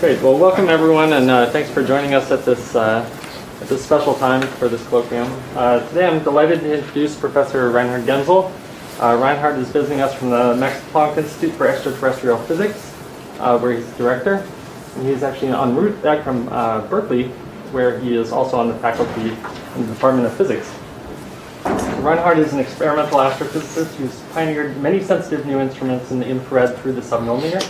Great. Well, welcome everyone, and uh, thanks for joining us at this uh, at this special time for this colloquium. Uh, today, I'm delighted to introduce Professor Reinhard Genzel. Uh, Reinhard is visiting us from the Max Planck Institute for Extraterrestrial Physics, uh, where he's director. And he's actually en route back from uh, Berkeley, where he is also on the faculty in the Department of Physics. Reinhard is an experimental astrophysicist who's pioneered many sensitive new instruments in the infrared through the submillimeter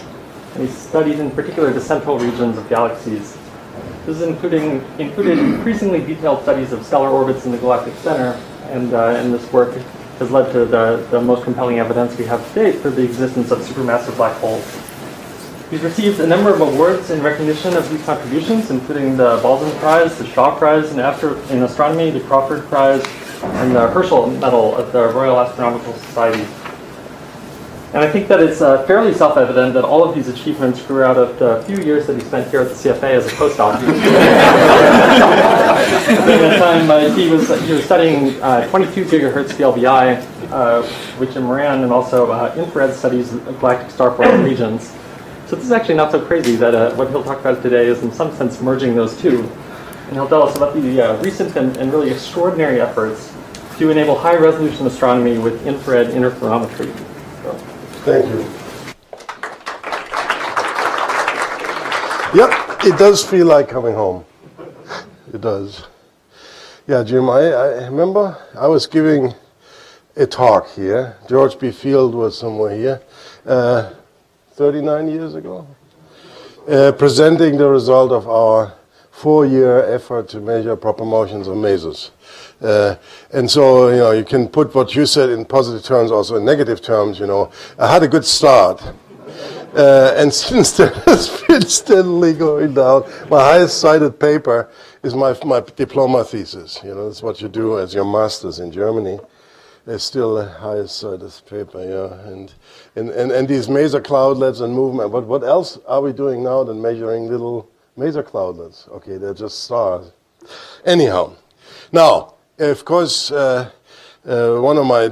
and he's studied in particular the central regions of galaxies. This is including, included increasingly detailed studies of stellar orbits in the galactic center, and, uh, and this work has led to the, the most compelling evidence we have to date for the existence of supermassive black holes. He's received a number of awards in recognition of these contributions, including the Balzan Prize, the Shaw Prize in, Astro in Astronomy, the Crawford Prize, and the Herschel Medal of the Royal Astronomical Society. And I think that it's uh, fairly self-evident that all of these achievements grew out of the few years that he spent here at the CFA as a postdoc. During that time, uh, he, was, he was studying uh, 22 gigahertz VLBI, uh, which in Moran, and also uh, infrared studies of galactic star forming regions. So this is actually not so crazy that uh, what he'll talk about today is in some sense merging those two. And he'll tell us about the recent and, and really extraordinary efforts to enable high resolution astronomy with infrared interferometry. Thank you. Yep, it does feel like coming home. It does. Yeah, Jim, I, I remember I was giving a talk here. George B. Field was somewhere here, uh, 39 years ago, uh, presenting the result of our four-year effort to measure proper motions of masers. Uh, and so, you know, you can put what you said in positive terms, also in negative terms, you know. I had a good start. Uh, and since then, it's been steadily going down. My highest cited paper is my, my diploma thesis. You know, that's what you do as your master's in Germany. It's still the highest cited paper, yeah. And, and, and, and these maser cloudlets and movement. But what else are we doing now than measuring little maser cloudlets? Okay, they're just stars. Anyhow, now, of course, uh, uh, one of my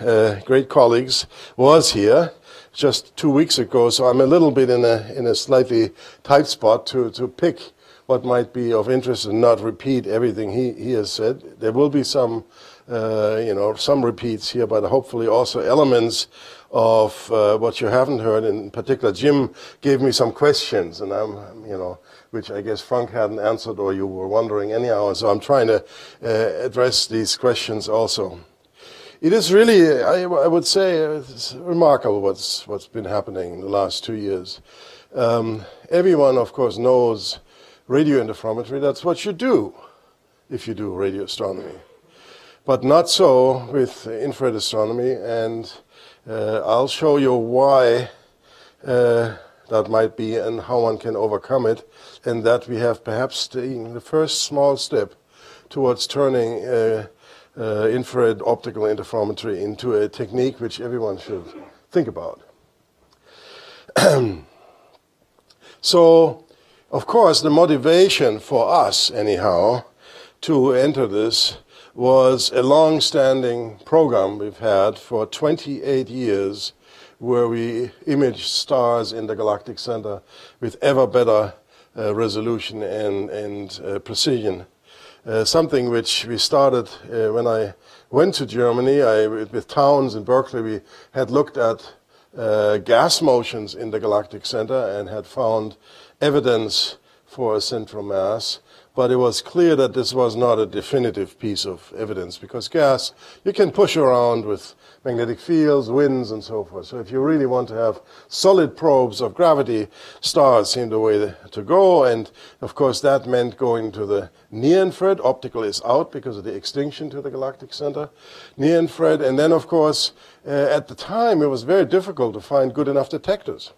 uh, great colleagues was here just two weeks ago, so I'm a little bit in a, in a slightly tight spot to, to pick what might be of interest and not repeat everything he, he has said. There will be some, uh, you know, some repeats here, but hopefully also elements of uh, what you haven't heard. In particular, Jim gave me some questions, and I'm, you know, which I guess Frank hadn't answered or you were wondering anyhow. So I'm trying to uh, address these questions also. It is really, I, I would say, it's remarkable what's, what's been happening in the last two years. Um, everyone, of course, knows radio interferometry. That's what you do if you do radio astronomy. But not so with infrared astronomy, and uh, I'll show you why uh, that might be and how one can overcome it, and that we have perhaps taken the first small step towards turning uh, uh, infrared optical interferometry into a technique which everyone should think about. so, of course, the motivation for us, anyhow, to enter this was a long-standing program we've had for 28 years where we image stars in the galactic center with ever better resolution and, and uh, precision. Uh, something which we started uh, when I went to Germany. I, with Townes in Berkeley, we had looked at uh, gas motions in the galactic center and had found evidence for a central mass but it was clear that this was not a definitive piece of evidence because gas you can push around with magnetic fields, winds, and so forth. So if you really want to have solid probes of gravity, stars seemed the way to go. And of course, that meant going to the near infrared. Optical is out because of the extinction to the galactic center. Near infrared. And then, of course, uh, at the time, it was very difficult to find good enough detectors.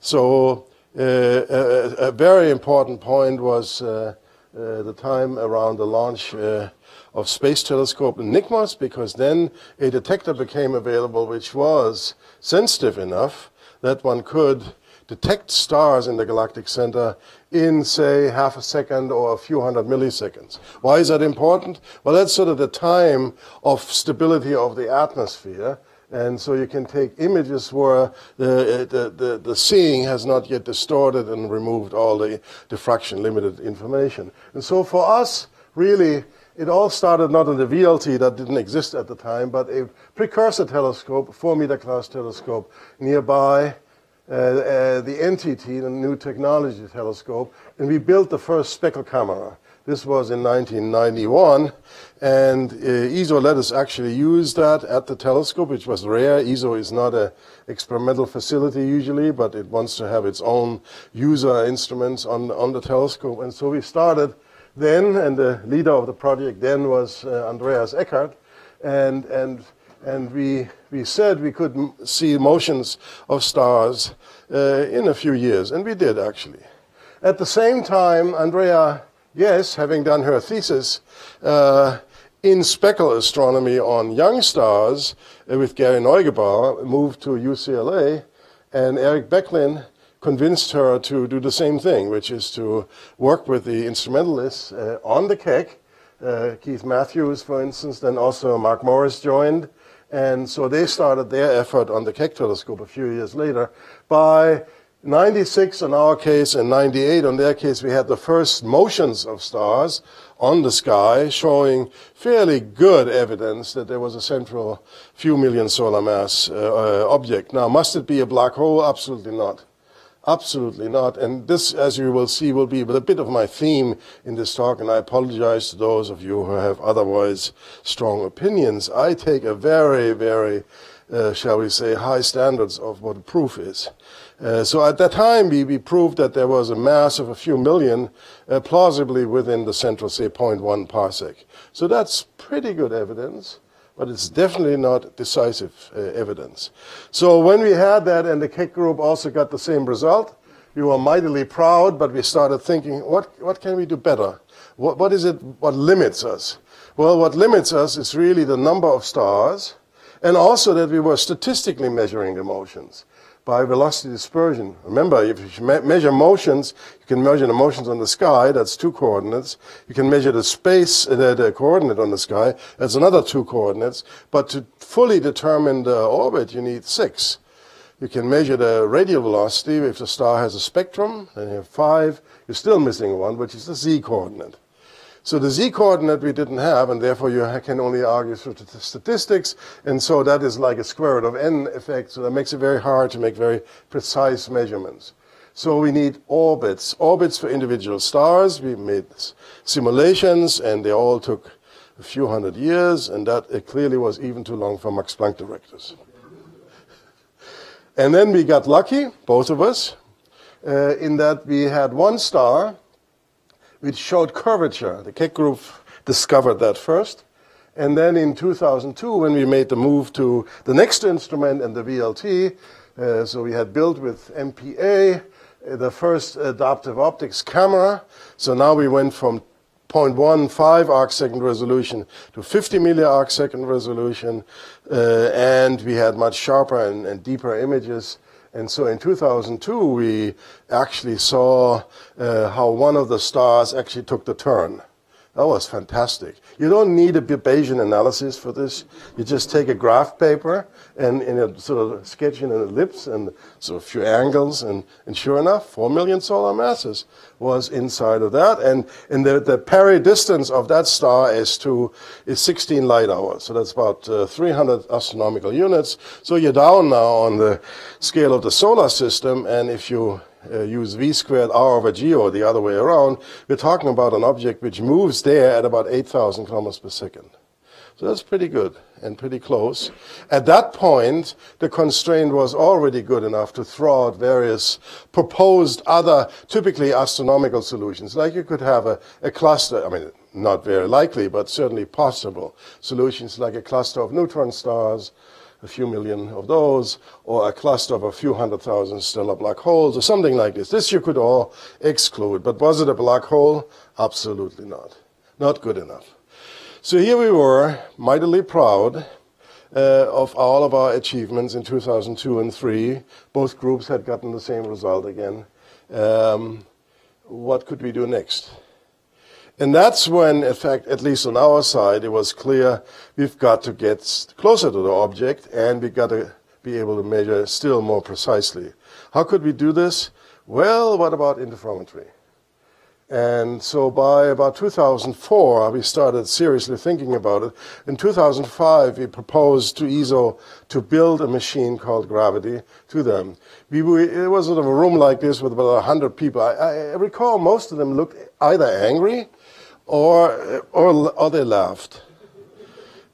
So uh, a, a, very important point was uh, uh, the time around the launch uh, of Space Telescope NICMOS, because then a detector became available which was sensitive enough that one could detect stars in the galactic center in, say, half a second or a few hundred milliseconds. Why is that important? Well, that's sort of the time of stability of the atmosphere And so you can take images where the, the, the, the, seeing has not yet distorted and removed all the diffraction limited information. And so for us, really, it all started not in the VLT that didn't exist at the time, but a precursor telescope, four meter class telescope nearby, uh, uh, the NTT, the New Technology Telescope, and we built the first speckle camera. This was in 1991, and uh, ESO let us actually use that at the telescope, which was rare. ESO is not an experimental facility usually, but it wants to have its own user instruments on, on the telescope. And so we started then, and the leader of the project then was uh, Andreas Eckert, and, and, and we, we said we could see motions of stars uh, in a few years, and we did actually. At the same time, Andrea Ghez, having done her thesis uh, in speckle astronomy on young stars uh, with Gerry Neugebauer, moved to UCLA, and Eric Becklin convinced her to do the same thing, which is to work with the instrumentalists uh, on the Keck. Uh, Keith Matthews, for instance, then also Mark Morris joined. And so they started their effort on the Keck telescope a few years later by 96 in our case and 98 in their case, we had the first motions of stars on the sky showing fairly good evidence that there was a central few million solar mass uh, uh, object. Now, must it be a black hole? Absolutely not. Absolutely not. And this, as you will see, will be a bit of my theme in this talk, and I apologize to those of you who have otherwise strong opinions. I take a very, very, uh, shall we say, high standards of what proof is. Uh, so at that time, we, we, proved that there was a mass of a few million, uh, plausibly within the central, say, 0.1 parsec. So that's pretty good evidence, but it's definitely not decisive uh, evidence. So when we had that, and the Keck group also got the same result, we were mightily proud, but we started thinking, what, what can we do better? What, what is it, what limits us? Well, what limits us is really the number of stars, and also that we were statistically measuring the motions by velocity dispersion. Remember, if you me measure motions, you can measure the motions on the sky, that's two coordinates. You can measure the space, uh, the, the, coordinate on the sky, that's another two coordinates. But to fully determine the orbit, you need six. You can measure the radial velocity. If the star has a spectrum, then you have five. You're still missing one, which is the z coordinate. So the z coordinate we didn't have, and therefore you can only argue through the statistics, and so that is like a square root of n effect, so that makes it very hard to make very precise measurements. So we need orbits, orbits for individual stars. We made simulations, and they all took a few hundred years, and that it clearly was even too long for Max Planck directors. And then we got lucky, both of us, uh, in that we had one star which showed curvature. The Keck group discovered that first. And then in 2002, when we made the move to the next instrument and the VLT, uh, so we had built with MPA uh, the first adaptive optics camera. So now we went from 0.15 arc second resolution to 50 milliarc second resolution, uh, and we had much sharper and, and deeper images. And so in 2002, we actually saw uh, how one of the stars actually took the turn. That was fantastic. You don't need a Bayesian analysis for this. You just take a graph paper and, and a sort of sketch in an ellipse and of a few angles, and, and sure enough, 4 million solar masses was inside of that. And, and the, the peri-distance of that star is, to, is 16 light hours. So that's about uh, 300 astronomical units. So you're down now on the scale of the solar system, and if you uh, use v squared r over g or the other way around, we're talking about an object which moves there at about 8,000 kilometers per second. So that's pretty good and pretty close. At that point, the constraint was already good enough to throw out various proposed other, typically astronomical solutions. Like you could have a, a cluster, I mean, not very likely, but certainly possible solutions like a cluster of neutron stars, a few million of those, or a cluster of a few hundred thousand stellar black holes, or something like this. This you could all exclude. But was it a black hole? Absolutely not. Not good enough. So here we were, mightily proud uh, of all of our achievements in 2002 and 3. Both groups had gotten the same result again. Um, what could we do next? And that's when, in fact, at least on our side, it was clear we've got to get closer to the object and we've got to be able to measure still more precisely. How could we do this? Well, what about interferometry? And so by about 2004, we started seriously thinking about it. In 2005, we proposed to ESO to build a machine called Gravity to them. We, it was sort of a room like this with about 100 people. I, I recall most of them looked either angry or, or, or they laughed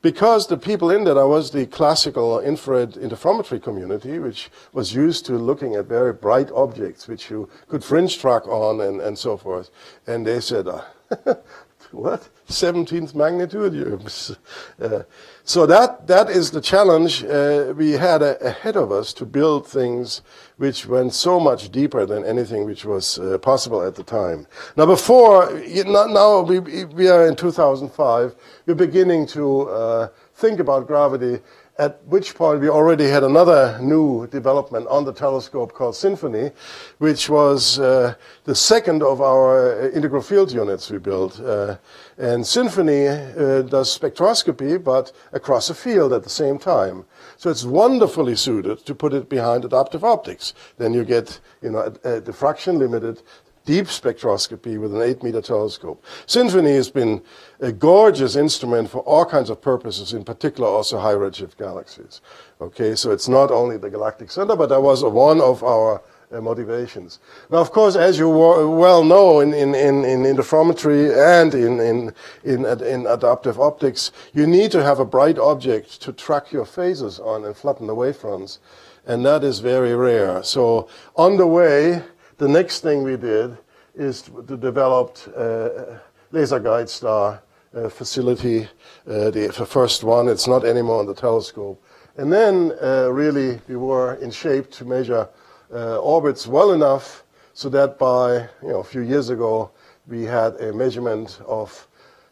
because the people in there I was the classical infrared interferometry community, which was used to looking at very bright objects, which you could fringe track on and, and so forth. And they said, uh, what? 17th magnitude? Uh, so that, that is the challenge uh, we had a, ahead of us to build things which went so much deeper than anything which was uh, possible at the time. Now before, now we, we are in 2005, we're beginning to uh, think about gravity at which point we already had another new development on the telescope called SINFONI, which was uh, the second of our uh, integral field units we built. Uh, and SINFONI uh, does spectroscopy, but across a field at the same time. So it's wonderfully suited to put it behind adaptive optics. Then you get, you know, a, a diffraction limited deep spectroscopy with an 8 meter telescope. SINFONI has been a gorgeous instrument for all kinds of purposes, in particular also high redshift galaxies. Okay, so it's not only the galactic center, but that was one of our uh, motivations. Now, of course, as you well know in, in, in, in interferometry and in, in, in, in adaptive optics, you need to have a bright object to track your phases on and flatten the wavefronts. And that is very rare. So on the way, the next thing we did is to develop uh, laser guide star uh, facility, uh, the, the, first one. It's not anymore on the telescope. And then uh, really we were in shape to measure uh, orbits well enough so that by you know, a few years ago we had a measurement of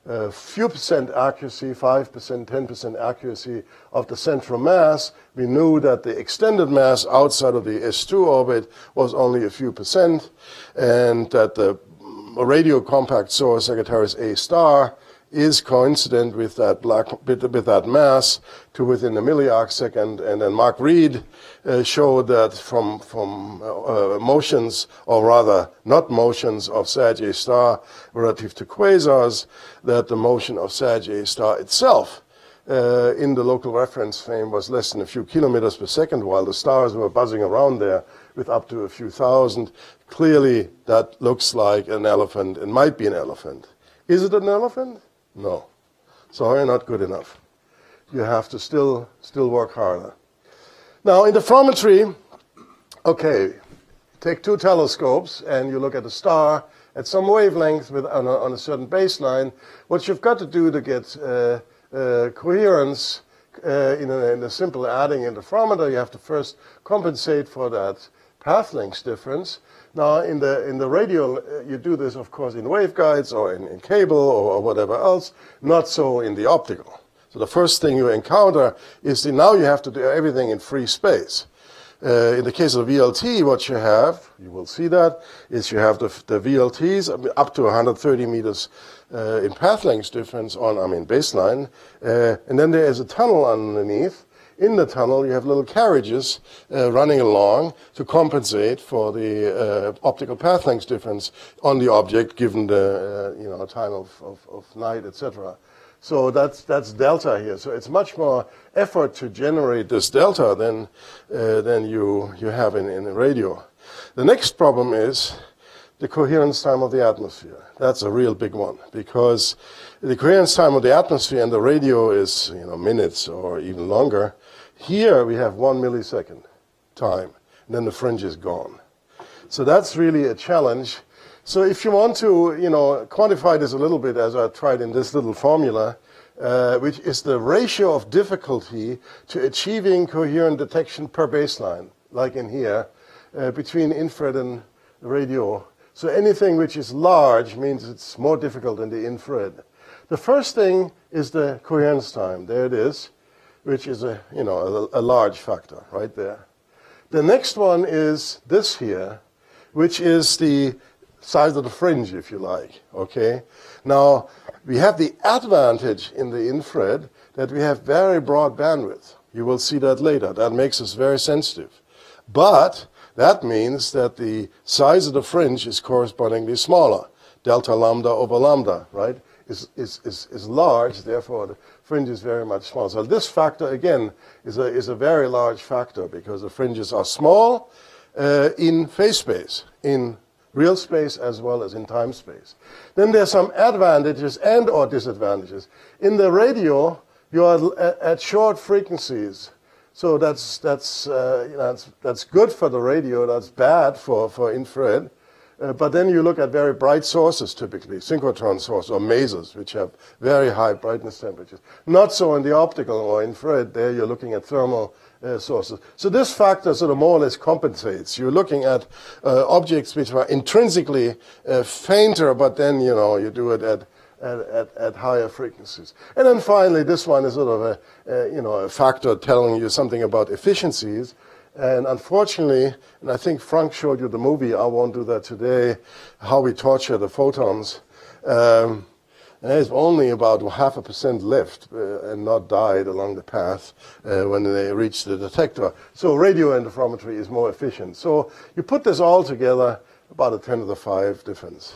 a few percent accuracy, 5%, 10% accuracy of the central mass, we knew that the extended mass outside of the S2 orbit was only a few percent, and that the radio compact source Sagittarius A star is coincident with that black with, that mass to within a milliarc second. And then Mark Reid uh, showed that from from uh, motions, or rather not motions, of A star relative to quasars, that the motion of A star itself. Uh, in the local reference frame was less than a few kilometers per second, while the stars were buzzing around there with up to a few thousand. Clearly, that looks like an elephant. It might be an elephant. Is it an elephant? No. Sorry, not good enough. You have to still, still work harder. Now, in the interferometry, okay, take two telescopes and you look at a star at some wavelength with, on, a, on a certain baseline. What you've got to do to get uh, uh, coherence uh, in, a, in, a, simple adding interferometer, you have to first compensate for that path length difference. Now, in the, in the radio, uh, you do this, of course, in waveguides or in, in cable or, or, whatever else, not so in the optical. So the first thing you encounter is that now you have to do everything in free space. Uh, in the case of VLT, what you have, you will see that, is you have the, the VLTs up to 130 meters uh, in path length difference on, I mean, baseline. Uh, and then there is a tunnel underneath in the tunnel, you have little carriages uh, running along to compensate for the uh, optical path length difference on the object given the uh, you know, time of, of, of night, etc. So that's, that's delta here. So it's much more effort to generate this delta than, uh, than you, you have in, in radio. The next problem is the coherence time of the atmosphere. That's a real big one because the coherence time of the atmosphere and the radio is you know, minutes or even longer. Here we have one millisecond time, and then the fringe is gone. So that's really a challenge. So if you want to, you know, quantify this a little bit, as I tried in this little formula, uh, which is the ratio of difficulty to achieving coherent detection per baseline, like in here, uh, between infrared and radio. So anything which is large means it's more difficult than the infrared. The first thing is the coherence time. There it is which is a, you know, a, a large factor right there. The next one is this here, which is the size of the fringe, if you like. Okay. Now we have the advantage in the infrared that we have very broad bandwidth. You will see that later. That makes us very sensitive. But that means that the size of the fringe is correspondingly smaller. Delta lambda over lambda, right, is, is, is, is large, therefore the fringe is very much smaller. So this factor, again, is a, is a very large factor because the fringes are small uh, in phase space, in real space as well as in time space. Then there's some advantages and or disadvantages. In the radio, you are at, short frequencies. So that's, that's, uh, you know, that's, that's good for the radio, that's bad for, for infrared. Uh, but then you look at very bright sources typically, synchrotron sources or masers, which have very high brightness temperatures. Not so in the optical or infrared, there you're looking at thermal uh, sources. So this factor sort of more or less compensates. You're looking at uh, objects which are intrinsically uh, fainter, but then, you know, you do it at, at, at, higher frequencies. And then finally, this one is sort of a, a, you know, a factor telling you something about efficiencies. And unfortunately, and I think Frank showed you the movie, I won't do that today, how we torture the photons. Um, there's only about half a percent left uh, and not died along the path uh, when they reach the detector. So radio interferometry is more efficient. So you put this all together, about a 10 to the 5 difference.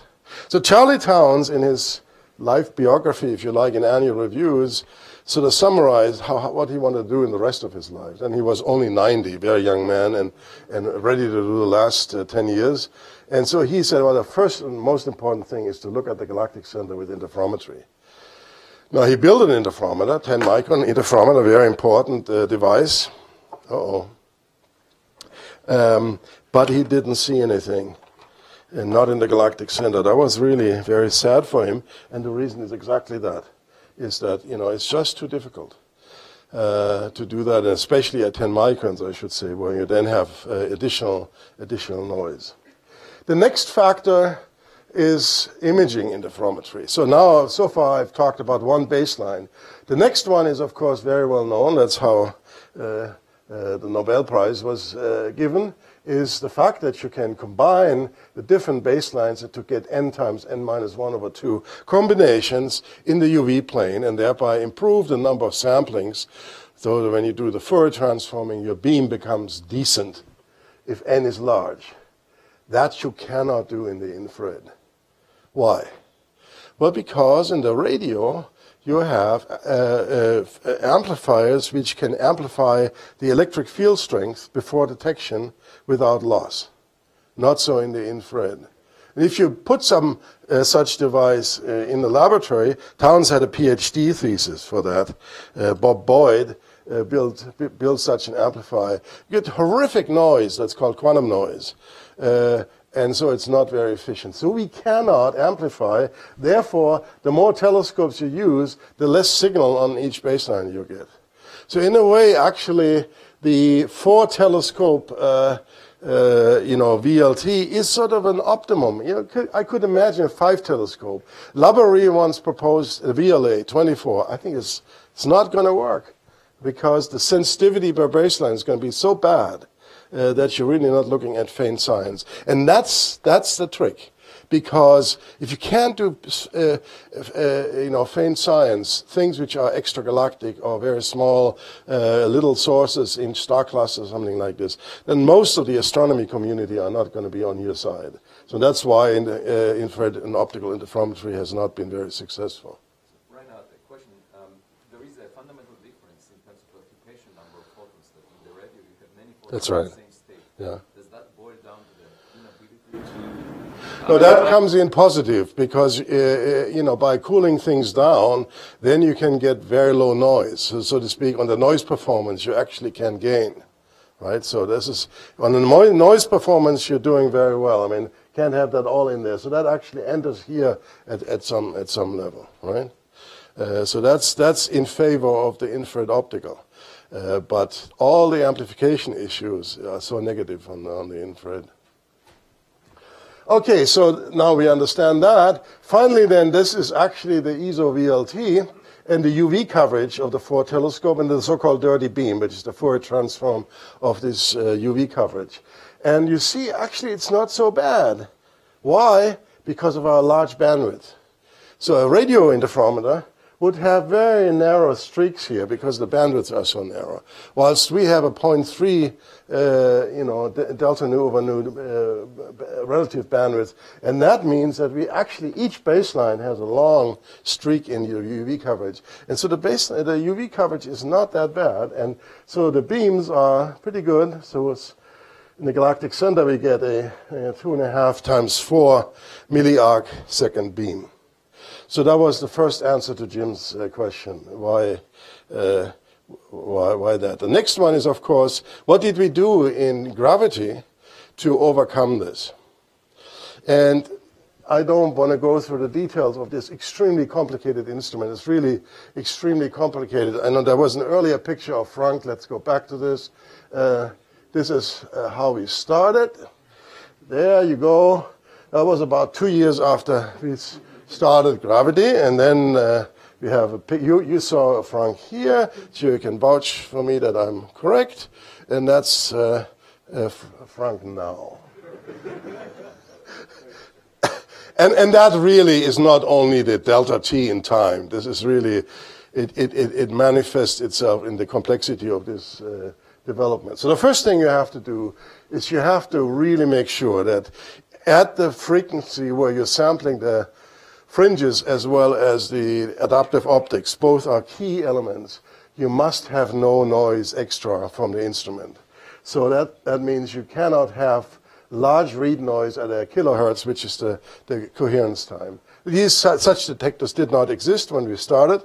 So Charlie Townes, in his life biography, if you like, in annual reviews, sort of summarized how, what he wanted to do in the rest of his life. And he was only 90, very young man, and, and ready to do the last uh, 10 years. And so he said, well, the first and most important thing is to look at the galactic center with interferometry. Now, he built an interferometer, 10 micron interferometer, a very important uh, device. Uh-oh. Um, but he didn't see anything and not in the galactic center. That was really very sad for him, and the reason is exactly that, is that, you know, it's just too difficult uh, to do that, especially at 10 microns, I should say, where you then have uh, additional, additional noise. The next factor is imaging interferometry. So now, so far, I've talked about one baseline. The next one is, of course, very well known. That's how uh, uh, the Nobel Prize was uh, given is the fact that you can combine the different baselines to get n times n minus 1 over 2 combinations in the UV plane and thereby improve the number of samplings so that when you do the Fourier transforming, your beam becomes decent if n is large. That you cannot do in the infrared. Why? Well, because in the radio, you have uh, uh, amplifiers which can amplify the electric field strength before detection without loss. Not so in the infrared. And if you put some uh, such device uh, in the laboratory, Townes had a PhD thesis for that. Uh, Bob Boyd uh, built, built such an amplifier. You get horrific noise, that's called quantum noise and so it's not very efficient. So we cannot amplify. Therefore, the more telescopes you use, the less signal on each baseline you get. So in a way, actually, the four telescope, uh, you know, VLT is sort of an optimum. You know, I could imagine a five telescope. Labeyrie once proposed a VLA 24. I think it's, it's not going to work because the sensitivity per baseline is going to be so bad uh, that you're really not looking at faint signs. And that's, that's the trick. Because if you can't do, uh, uh, you know, faint science, things which are extragalactic or very small, uh, little sources in star clusters, something like this, then most of the astronomy community are not going to be on your side. So that's why in the, uh, infrared and optical interferometry has not been very successful. Right now, the question, um, there is a fundamental difference in terms of occupation number of photons. That in you have many photons That's right. in the same state. Yeah. Does that boil down to the inability to... No, that comes in positive because, uh, uh, you know, by cooling things down, then you can get very low noise. So, so to speak, on the noise performance, you actually can gain, right? So this is, on the noise performance, you're doing very well. I mean, can't have that all in there. So that actually enters here at, at, some, at some level, right? Uh, so that's, that's in favor of the infrared optical. Uh, but all the amplification issues are so negative on, the on the infrared. Okay, so now we understand that. Finally, then, this is actually the ESO VLT and the UV coverage of the four telescope and the so-called dirty beam, which is the Fourier transform of this uh, UV coverage. And you see, actually, it's not so bad. Why? because of our large bandwidth. So a radio interferometer would have very narrow streaks here because the bandwidths are so narrow. Whilst we have a 0.3, uh, you know, delta nu over nu uh, relative bandwidth, and that means that we actually each baseline has a long streak in your UV coverage, and so the the UV coverage is not that bad, and so the beams are pretty good. So it's in the galactic center we get a, a two and a half times four milliarc second beam. So that was the first answer to Jim's uh, question. Why, uh, why, why that? The next one is, of course, what did we do in gravity to overcome this? And I don't want to go through the details of this extremely complicated instrument. It's really extremely complicated. I know there was an earlier picture of Frank. Let's go back to this. Uh, this is uh, how we started. There you go. That was about two years after we started gravity, and then uh, we have a pic- you, you saw Frank here, so you can vouch for me that I'm correct, and that's uh, uh, Frank now. and, and that really is not only the delta t in time. This is really, it, it, it, it manifests itself in the complexity of this uh, development. So the first thing you have to do is you have to really make sure that at the frequency where you're sampling the fringes as well as the adaptive optics, both are key elements. You must have no noise extra from the instrument. So that, that means you cannot have large read noise at a kilohertz, which is the, the coherence time. These such detectors did not exist when we started,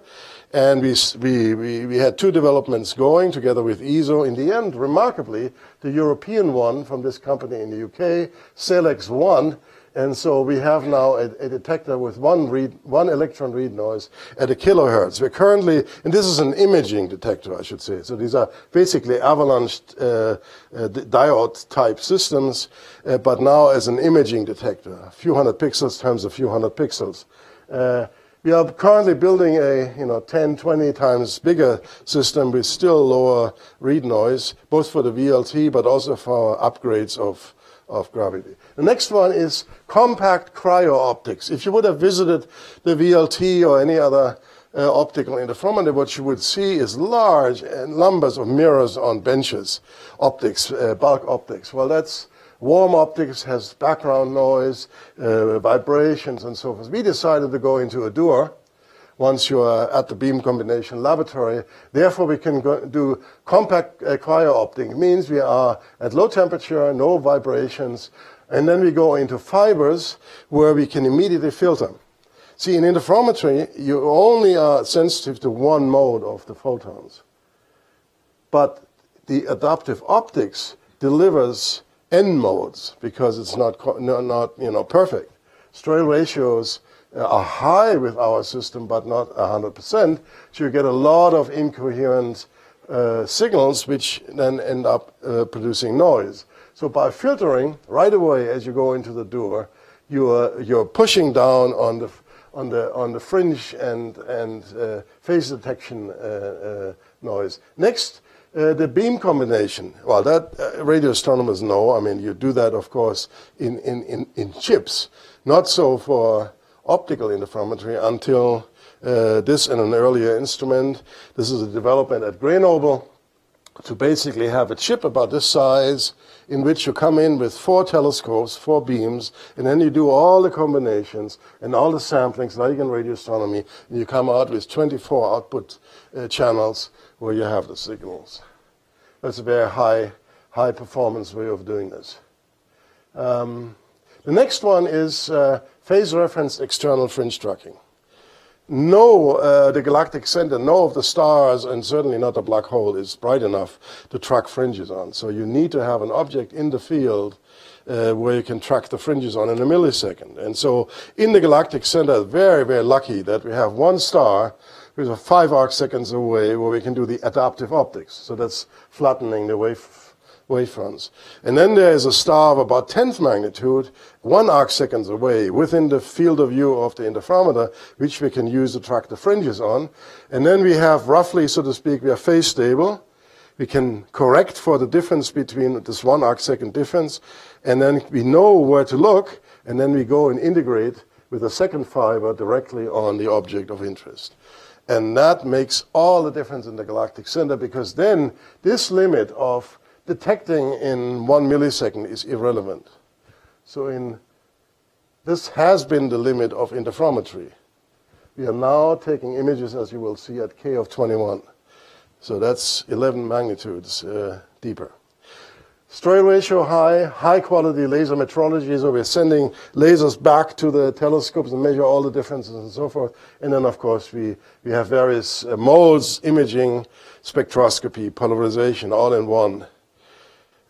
and we, we, we, we had two developments going together with ESO. In the end, remarkably, the European one from this company in the UK, Selex 1, and so we have now a, a, detector with one read, one electron read noise at a kilohertz. We're currently, and this is an imaging detector, I should say. So these are basically avalanche uh, uh, diode type systems, uh, but now as an imaging detector, a few hundred pixels times a few hundred pixels. Uh, we are currently building a you know 10, 20 times bigger system with still lower read noise, both for the VLT but also for upgrades of of gravity. The next one is compact cryo optics. If you would have visited the VLT or any other uh, optical interferometer, what you would see is large uh, numbers of mirrors on benches, optics, uh, bulk optics. Well, that's warm optics, has background noise, uh, vibrations, and so forth. We decided to go into a door once you are at the beam combination laboratory. Therefore, we can do compact uh, cryo-optic. It means we are at low temperature, no vibrations, and then we go into fibers where we can immediately filter. See, in interferometry, you only are sensitive to one mode of the photons. But the adaptive optics delivers n modes because it's not, not you know, perfect. Strehl ratios are high with our system, but not 100%. So you get a lot of incoherent uh, signals, which then end up uh, producing noise. So by filtering right away as you go into the door, you are, you're pushing down on the on the on the fringe and and uh, phase detection uh, uh, noise. Next, uh, the beam combination. Well, that radio astronomers know. I mean, you do that, of course, in in in, in chips. Not so for optical interferometry until uh, this and an earlier instrument. This is a development at Grenoble to basically have a chip about this size in which you come in with four telescopes, four beams, and then you do all the combinations and all the samplings, like in radio astronomy, and you come out with 24 output uh, channels where you have the signals. That's a very high, high performance way of doing this. Um, the next one is uh, phase referenced external fringe tracking. No, uh, the galactic center, no of the stars, and certainly not the black hole, is bright enough to track fringes on. So you need to have an object in the field uh, where you can track the fringes on in a millisecond. And so in the galactic center, very, very lucky that we have one star which is five arc seconds away where we can do the adaptive optics. So that's flattening the wave wavefronts. And then there is a star of about 10th magnitude, one arc seconds away, within the field of view of the interferometer, which we can use to track the fringes on. And then we have roughly, so to speak, we are phase stable. We can correct for the difference between this one arc second difference, and then we know where to look and then we go and integrate with a second fiber directly on the object of interest. And that makes all the difference in the galactic center because then this limit of detecting in one millisecond is irrelevant. So in, this has been the limit of interferometry. We are now taking images, as you will see, at k of 21. So that's 11 magnitudes uh, deeper. Strehl ratio high, high quality laser metrology, so we're sending lasers back to the telescopes and measure all the differences and so forth. And then, of course, we, we have various uh, modes, imaging, spectroscopy, polarization, all in one.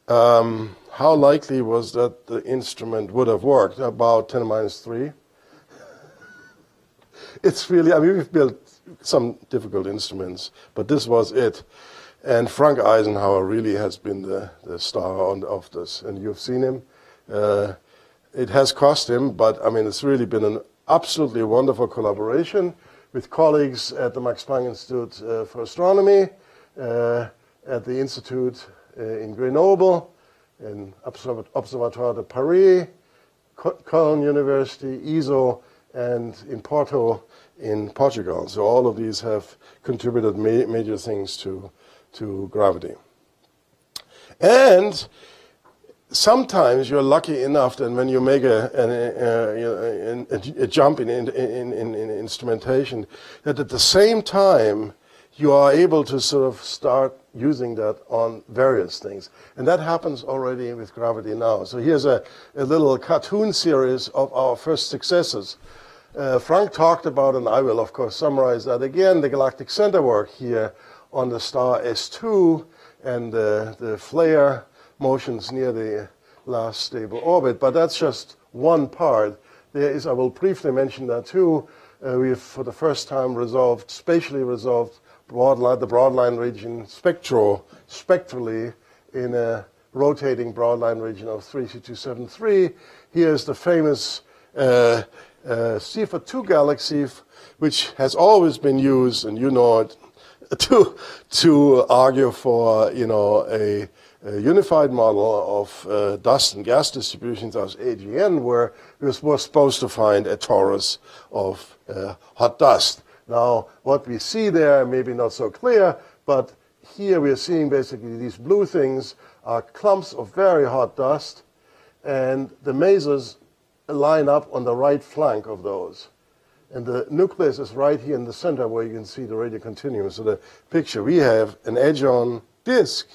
Um, how likely was that the instrument would have worked? About 10 minus 3. it's really, I mean, we've built some difficult instruments, but this was it. And Frank Eisenhauer really has been the, the star on, of this, and you've seen him. Uh, it has cost him, but I mean, it's really been an absolutely wonderful collaboration with colleagues at the Max Planck Institute uh, for Astronomy, uh, at the Institute Uh, in Grenoble, in Observatoire de Paris, Cologne University, ESO, and in Porto in Portugal. So all of these have contributed ma major things to to gravity. And sometimes you're lucky enough that when you make a, a, a, a jump in, in, in, in, instrumentation, that at the same time you are able to sort of start using that on various things. And that happens already with gravity now. So here's a, little cartoon series of our first successes. Uh, Frank talked about, and I will of course summarize that again, the galactic center work here on the star S2 and uh, the flare motions near the last stable orbit. But that's just one part. There is, I will briefly mention that too. Uh, we've, for the first time, resolved, spatially resolved broad the broadline region spectro, spectrally in a rotating broadline region of 3C273. Here's the famous uh, uh, Seyfert 2 galaxy, which has always been used, and you know it to to argue for you know a, a unified model of uh, dust and gas distributions as AGN, where we were supposed to find a torus of uh, hot dust. Now, what we see there maybe not so clear, but here we are seeing basically these blue things are clumps of very hot dust, and the masers line up on the right flank of those. And the nucleus is right here in the center where you can see the radio continuum. So the picture, we have an edge-on disk,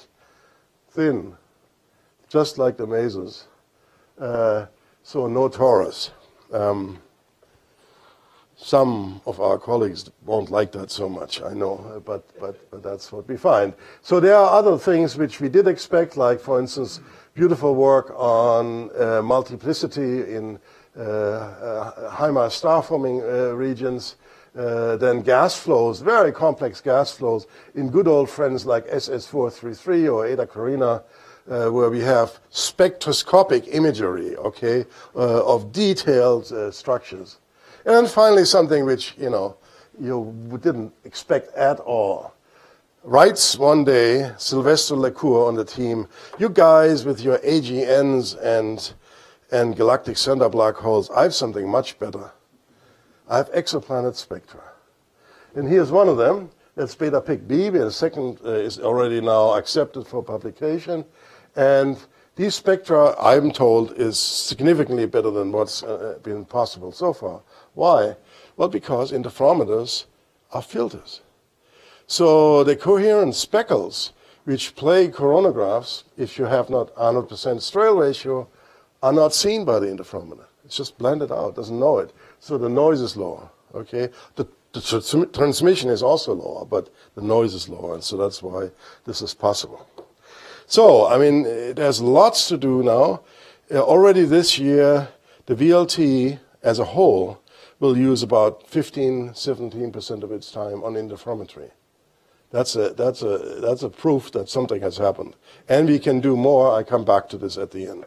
thin, just like the masers. Uh, so no torus. Um, some of our colleagues won't like that so much, I know, but, but, but that's what we find. So there are other things which we did expect, like, for instance, beautiful work on uh, multiplicity in uh, uh, high mass star forming uh, regions, then gas flows, very complex gas flows in good old friends like SS433 or Eta Carina, uh, where we have spectroscopic imagery, okay, uh, of detailed uh, structures. And then finally, something which, you know, you didn't expect at all. Writes one day, Sylvestre Lacour on the team, you guys with your AGNs and and galactic center black holes, I have something much better. I have exoplanet spectra. And here's one of them. That's Beta Pic B. The second uh, is already now accepted for publication. And these spectra, I'm told, is significantly better than what's uh, been possible so far. Why? Well, because interferometers are filters. So the coherent speckles, which play coronagraphs, if you have not 100% Strehl ratio, are not seen by the interferometer. It's just blended out, doesn't know it. So the noise is lower, okay? The, the tr transmission is also lower, but the noise is lower, and so that's why this is possible. So, I mean, there's lots to do now. Uh, already this year, the VLT as a whole will use about 15, 17% of its time on interferometry. That's a, that's, a, that's a proof that something has happened. And we can do more. I come back to this at the end.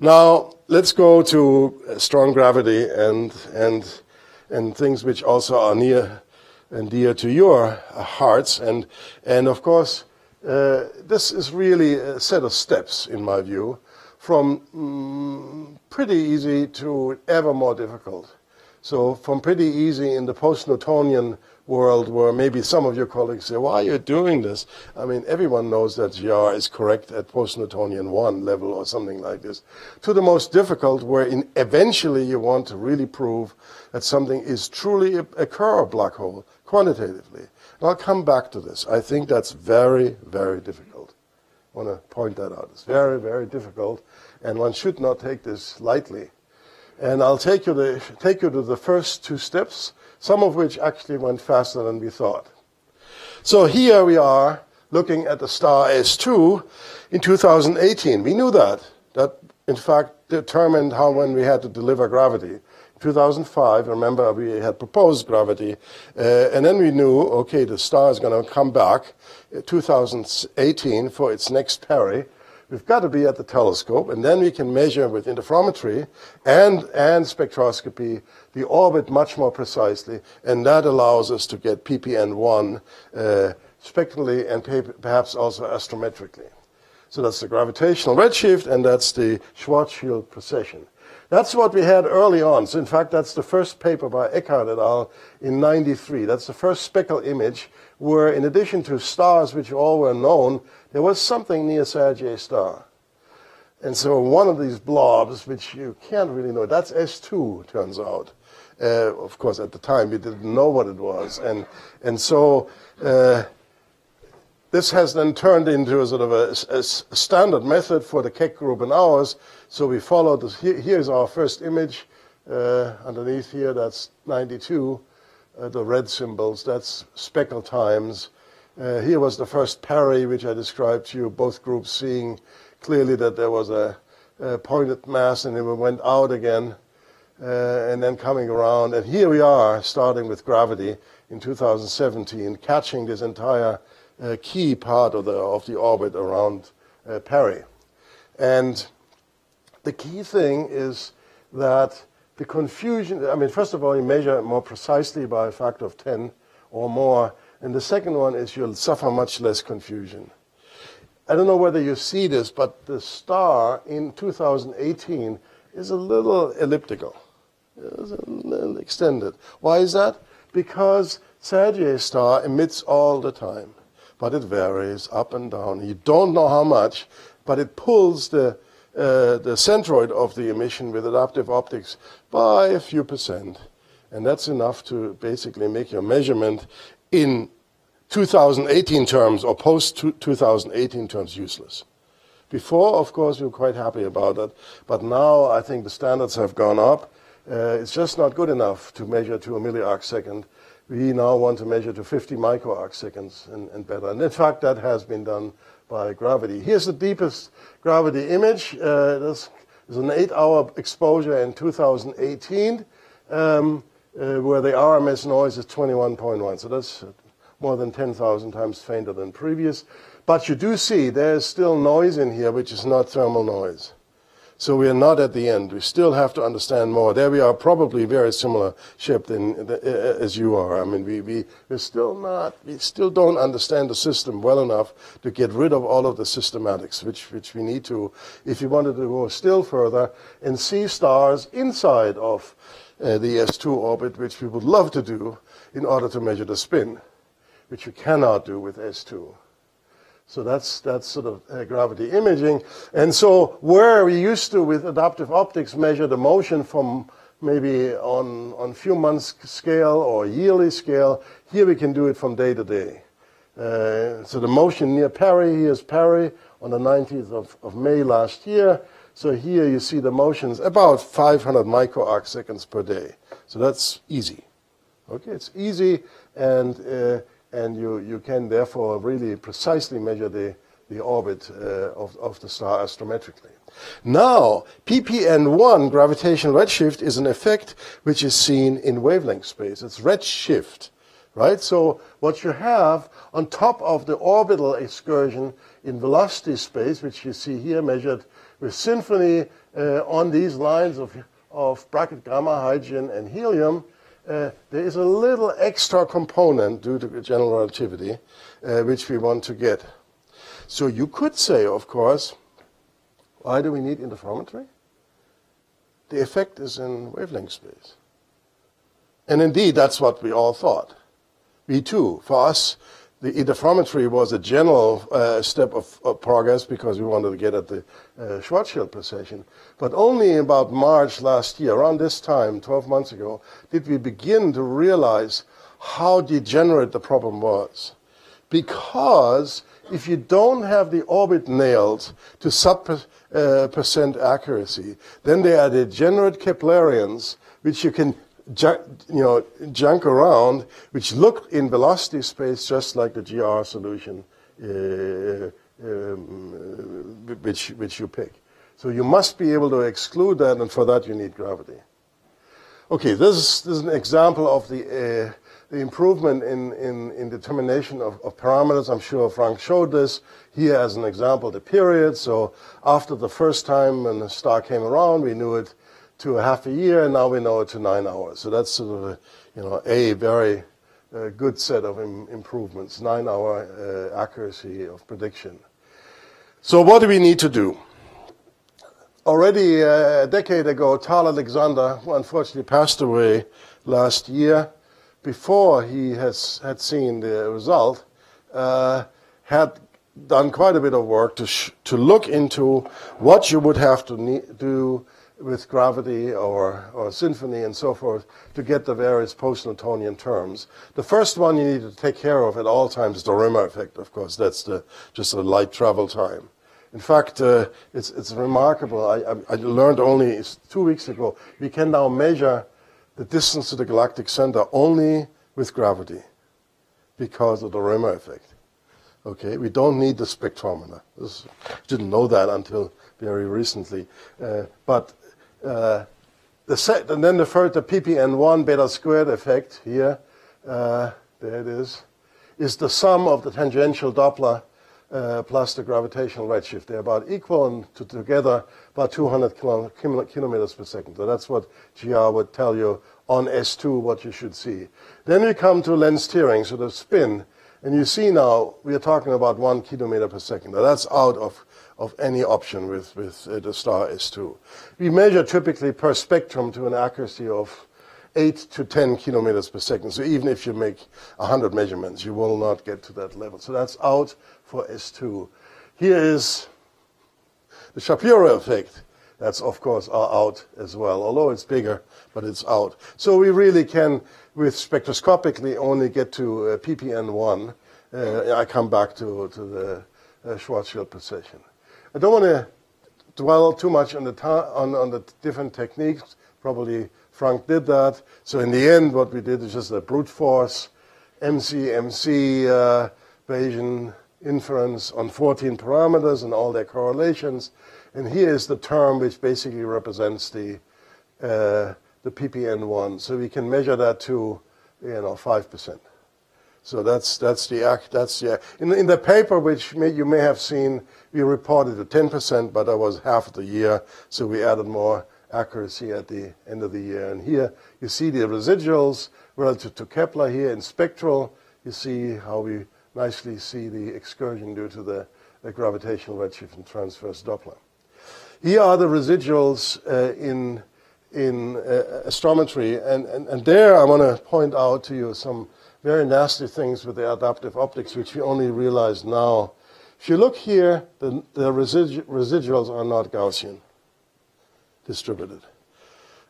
Now, let's go to strong gravity and, and, and things which also are near and dear to your hearts. And, and of course, uh, this is really a set of steps, in my view. from mm, pretty easy to ever more difficult. So from pretty easy in the post-Newtonian world where maybe some of your colleagues say, why are you doing this? I mean, everyone knows that GR is correct at post-Newtonian 1 level or something like this, to the most difficult where in eventually you want to really prove that something is truly a, a Kerr black hole quantitatively. And I'll come back to this. I think that's very, very difficult. I want to point that out. It's very, very difficult, and one should not take this lightly. And I'll take you, take you to the first two steps, some of which actually went faster than we thought. So here we are looking at the star S2 in 2018. We knew that. That, in fact, determined how when we had to deliver gravity. 2005, remember we had proposed gravity, uh, and then we knew, okay, the star is going to come back 2018 for its next peri. We've got to be at the telescope, and then we can measure with interferometry and, and spectroscopy the orbit much more precisely, and that allows us to get PPN1 uh, spectrally and perhaps also astrometrically. So that's the gravitational redshift, and that's the Schwarzschild precession. That's what we had early on. So in fact, that's the first paper by Eckart et al. in 93. That's the first speckle image where in addition to stars which all were known, there was something near Sagittarius star. And so one of these blobs, which you can't really know, that's S2, turns out. Uh, of course, at the time, we didn't know what it was. And, and so uh, this has then turned into a sort of a, a, standard method for the Keck group and ours. So we followed this. Here, here's our first image uh, underneath here. That's 92. Uh, the red symbols. That's speckle times. Uh, here was the first peri, which I described to you. Both groups seeing clearly that there was a, a pointed mass, and it went out again, uh, and then coming around. And here we are, starting with gravity in 2017, catching this entire a key part of the, of the orbit around uh, peri. And the key thing is that the confusion, I mean, first of all, you measure it more precisely by a factor of 10 or more. And the second one is you'll suffer much less confusion. I don't know whether you see this, but the star in 2018 is a little elliptical. It's a little extended. Why is that? Because Sagittarius star emits all the time but it varies up and down. You don't know how much, but it pulls the, uh, the centroid of the emission with adaptive optics by a few percent. And that's enough to basically make your measurement in 2018 terms or post 2018 terms useless. Before, of course, we were quite happy about it, but now I think the standards have gone up. Uh, it's just not good enough to measure to a milliarc second we now want to measure to 50 microarc seconds and, and, better. And in fact, that has been done by gravity. Here's the deepest gravity image. Uh, this is an eight-hour exposure in 2018, um, uh, where the RMS noise is 21.1. So that's more than 10,000 times fainter than previous. But you do see there's still noise in here, which is not thermal noise. So we are not at the end. We still have to understand more. There we are probably very similar shaped in, as you are. I mean, we, we, we're still not, we still don't understand the system well enough to get rid of all of the systematics, which, which we need to, if you wanted to go still further and see stars inside of uh, the S2 orbit, which we would love to do in order to measure the spin, which you cannot do with S2. So that's, that's sort of uh, gravity imaging. And so where we used to, with adaptive optics, measure the motion from maybe on, on few months scale or yearly scale, here we can do it from day to day. Uh, so the motion near peri, here's peri on the 19th of, of May last year. So here you see the motions about 500 microarc seconds per day. So that's easy. Okay, it's easy and uh, and you, you can therefore really precisely measure the, the orbit uh, of, of the star astrometrically. Now, PPN1 gravitational redshift is an effect which is seen in wavelength space. It's redshift, right? So what you have on top of the orbital excursion in velocity space, which you see here measured with SINFONI uh, on these lines of, of bracket gamma, hydrogen, and helium, uh, there is a little extra component due to general relativity uh, which we want to get. So you could say, of course, Why do we need interferometry? The effect is in wavelength space. And indeed, that's what we all thought. We too, for us, the interferometry was a general uh, step of, of, progress because we wanted to get at the uh, Schwarzschild precession. But only about March last year, around this time, 12 months ago, did we begin to realize how degenerate the problem was. Because if you don't have the orbit nailed to sub uh, percent accuracy, then they are degenerate Keplerians, which you can you know, junk around, which look in velocity space just like the GR solution, uh, um, which, which you pick. So you must be able to exclude that, and for that you need gravity. Okay, this is, this is an example of the, uh, the improvement in, in, in determination of, of, parameters. I'm sure Frank showed this. Here as an example, the period. So after the first time when the star came around, we knew it to a half a year, and now we know it to nine hours. So that's sort of a, you know, a very uh, good set of Im improvements, nine-hour uh, accuracy of prediction. So what do we need to do? Already uh, a decade ago, Tal Alexander, who unfortunately passed away last year, before he has had seen the result, uh, had done quite a bit of work to, to look into what you would have to do with gravity or, or SINFONI and so forth to get the various post-Newtonian terms. The first one you need to take care of at all times is the Römer effect, of course. That's the, just the light travel time. In fact, uh, it's, it's remarkable. I, I, I learned only two weeks ago, we can now measure the distance to the galactic center only with gravity because of the Römer effect. Okay, we don't need the spectrometer. This, didn't know that until very recently. Uh, but uh, the set, and then the first, the ppn1 beta squared effect here, uh, there it is, is the sum of the tangential Doppler uh, plus the gravitational redshift. They're about equal and to, together about 200 kilo, kilometers per second. So that's what GR would tell you on S2 what you should see. Then we come to Lense-Thirring, so the spin. And you see now we are talking about one kilometer per second. Now that's out of of any option with, with uh, the star S2. We measure typically per spectrum to an accuracy of 8 to 10 kilometers per second. So even if you make 100 measurements, you will not get to that level. So that's out for S2. Here is the Shapiro effect. That's, of course, out as well, although it's bigger, but it's out. So we really can, with spectroscopically, only get to uh, ppn1. Uh, I come back to, to the uh, Schwarzschild precession. I don't want to dwell too much on the, on, on the different techniques. Probably Frank did that. So in the end, what we did is just a brute force MC, MC uh, Bayesian inference on 14 parameters and all their correlations. And here is the term which basically represents the, uh, the PPN1. So we can measure that to, you know, 5%. So that's, that's the act, that's the, in, in the paper which may, you may have seen, we reported a 10%, but that was half of the year, so we added more accuracy at the end of the year. And here you see the residuals relative to Kepler here in spectral. You see how we nicely see the excursion due to the, the gravitational redshift and transverse Doppler. Here are the residuals uh, in, in uh, astrometry, and, and, and there I want to point out to you some very nasty things with the adaptive optics, which we only realize now. If you look here, the, the residu residuals are not Gaussian distributed.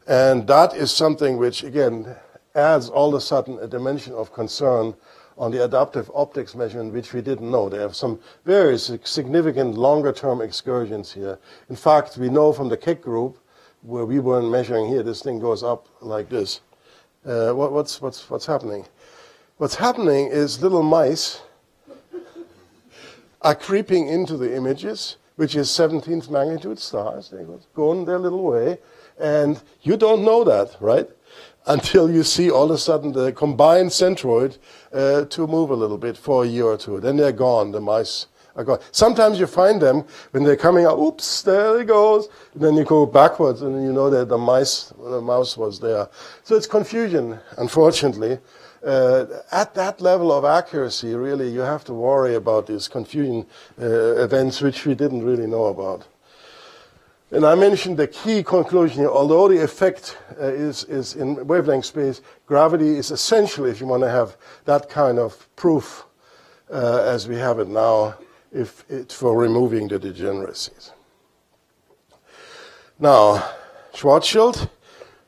And that is something which, again, adds all of a sudden a dimension of concern on the adaptive optics measurement, which we didn't know. There are some very significant longer-term excursions here. In fact, we know from the Keck group, where we weren't measuring here, this thing goes up like this. Uh, what, what's, what's, what's happening? What's happening is little mice are creeping into the images, which is 17th magnitude stars. They go going their little way. And you don't know that, right? Until you see all of a sudden the combined centroid uh, to move a little bit for a year or two. Then they're gone, the mice are gone. Sometimes you find them when they're coming out, oops, there it goes. And then you go backwards and you know that the mice, the mouse was there. So it's confusion, unfortunately. Uh, at that level of accuracy, really, you have to worry about these confusing uh, events which we didn't really know about. And I mentioned the key conclusion here, although the effect uh, is, is in wavelength space, gravity is essential if you want to have that kind of proof uh, as we have it now if it's for removing the degeneracies. Now, Schwarzschild.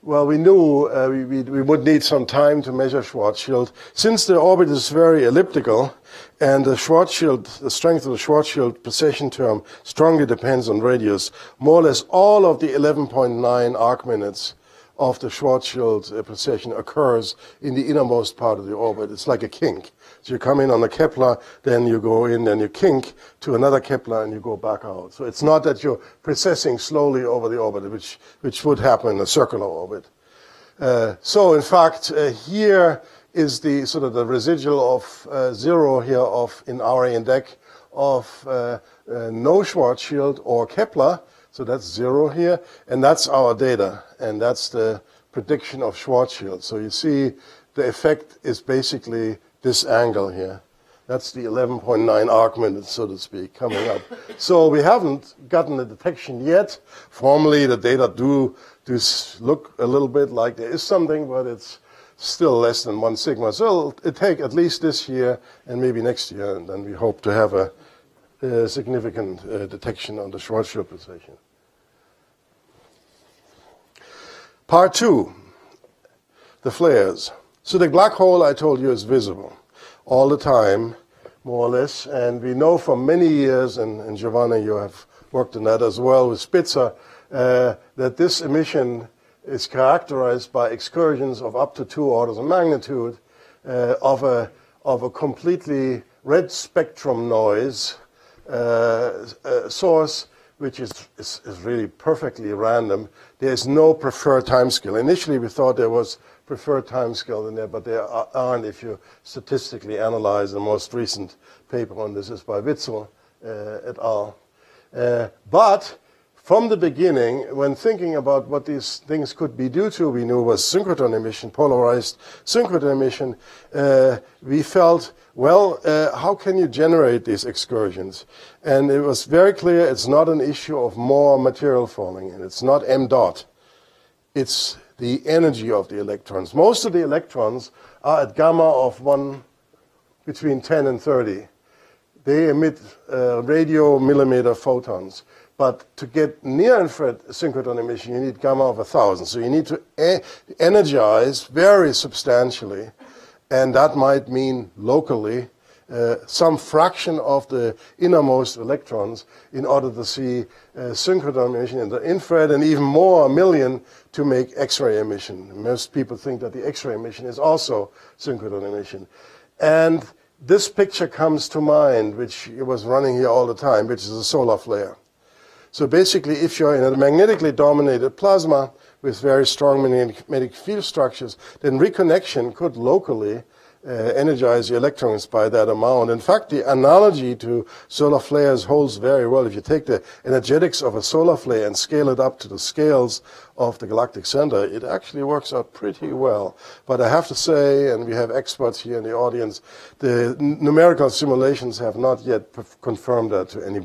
Well, we knew uh, we, we, we, would need some time to measure Schwarzschild. Since the orbit is very elliptical, and the Schwarzschild, the strength of the Schwarzschild precession term strongly depends on radius, more or less all of the 11.9 arc minutes of the Schwarzschild uh, precession occurs in the innermost part of the orbit. It's like a kink. So you come in on a Kepler, then you go in, then you kink to another Kepler, and you go back out. So it's not that you're precessing slowly over the orbit, which, which would happen in a circular orbit. Uh, so in fact, uh, here is the sort of the residual of uh, zero here of in our index of uh, uh, no Schwarzschild or Kepler. So that's zero here, and that's our data, and that's the prediction of Schwarzschild. So you see the effect is basically this angle here. That's the 11.9 arc minutes, so to speak, coming up. so we haven't gotten a detection yet. Formally, the data do, do look a little bit like there is something, but it's still less than one sigma. So it'll, take at least this year and maybe next year, and then we hope to have a, a significant uh, detection on the Schwarzschild precession. Part two, the flares. So the black hole, I told you, is visible all the time, more or less. And we know for many years, and, and Giovanni, you have worked on that as well with Spitzer, uh, that this emission is characterized by excursions of up to two orders of magnitude uh, of, a, of a completely red spectrum noise uh, uh source, which is, is, is, really perfectly random. There's no preferred timescale. Initially, we thought there was preferred timescale in there, but there aren't if you statistically analyze the most recent paper on this is by Witzel uh, et al. Uh, but from the beginning, when thinking about what these things could be due to, we knew was synchrotron emission, polarized synchrotron emission. Uh, we felt, well, uh, how can you generate these excursions? And it was very clear it's not an issue of more material falling in. It's not m dot. It's the energy of the electrons. Most of the electrons are at gamma of 1 between 10 and 30. They emit uh, radio millimeter photons. But to get near infrared synchrotron emission, you need gamma of 1,000. So you need to e energize very substantially. And that might mean locally uh, some fraction of the innermost electrons in order to see uh, synchrotron emission in the infrared and even more, a million, to make X-ray emission. Most people think that the X-ray emission is also synchrotron emission. And this picture comes to mind, which was running here all the time, which is a solar flare. So basically, if you're in a magnetically dominated plasma with very strong magnetic field structures, then reconnection could locally uh, energize the electrons by that amount. In fact, the analogy to solar flares holds very well. If you take the energetics of a solar flare and scale it up to the scales of the galactic center, it actually works out pretty well. But I have to say, and we have experts here in the audience, the numerical simulations have not yet confirmed that to any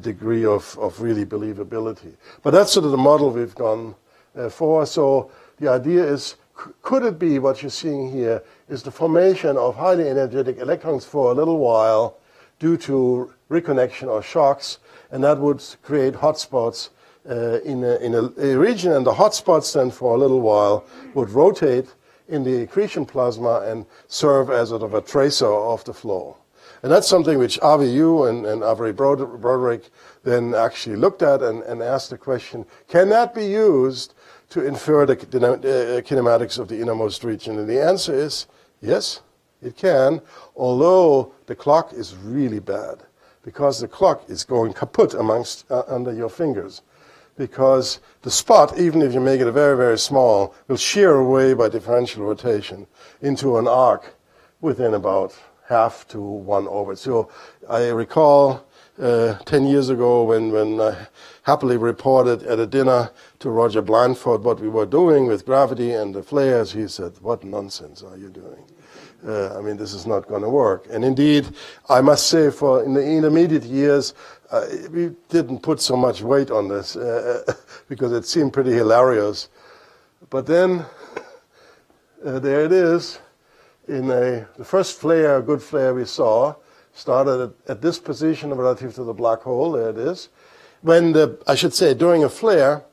degree of, of really believability. But that's sort of the model we've gone uh, for. So the idea is could it be what you're seeing here is the formation of highly energetic electrons for a little while due to reconnection or shocks, and that would create hotspots uh, in, a, in a, a, region, and the hotspots then for a little while would rotate in the accretion plasma and serve as sort of a tracer of the flow. And that's something which Avi Yu and, and Avery Broderick then actually looked at and, and asked the question, can that be used to infer the, the uh, kinematics of the innermost region? And the answer is yes, it can, although the clock is really bad because the clock is going kaput amongst uh, under your fingers. Because the spot, even if you make it very, very small, will shear away by differential rotation into an arc within about half to one orbit. So I recall uh, 10 years ago when, when I happily reported at a dinner to Roger Blandford what we were doing with gravity and the flares. He said, What nonsense are you doing? Uh, I mean, this is not going to work. And indeed, I must say, for in the intermediate years, uh, we didn't put so much weight on this uh, because it seemed pretty hilarious. But then uh, there it is in a, the first flare, a good flare we saw, started at, at, this position relative to the black hole. There it is. When the, I should say, during a flare,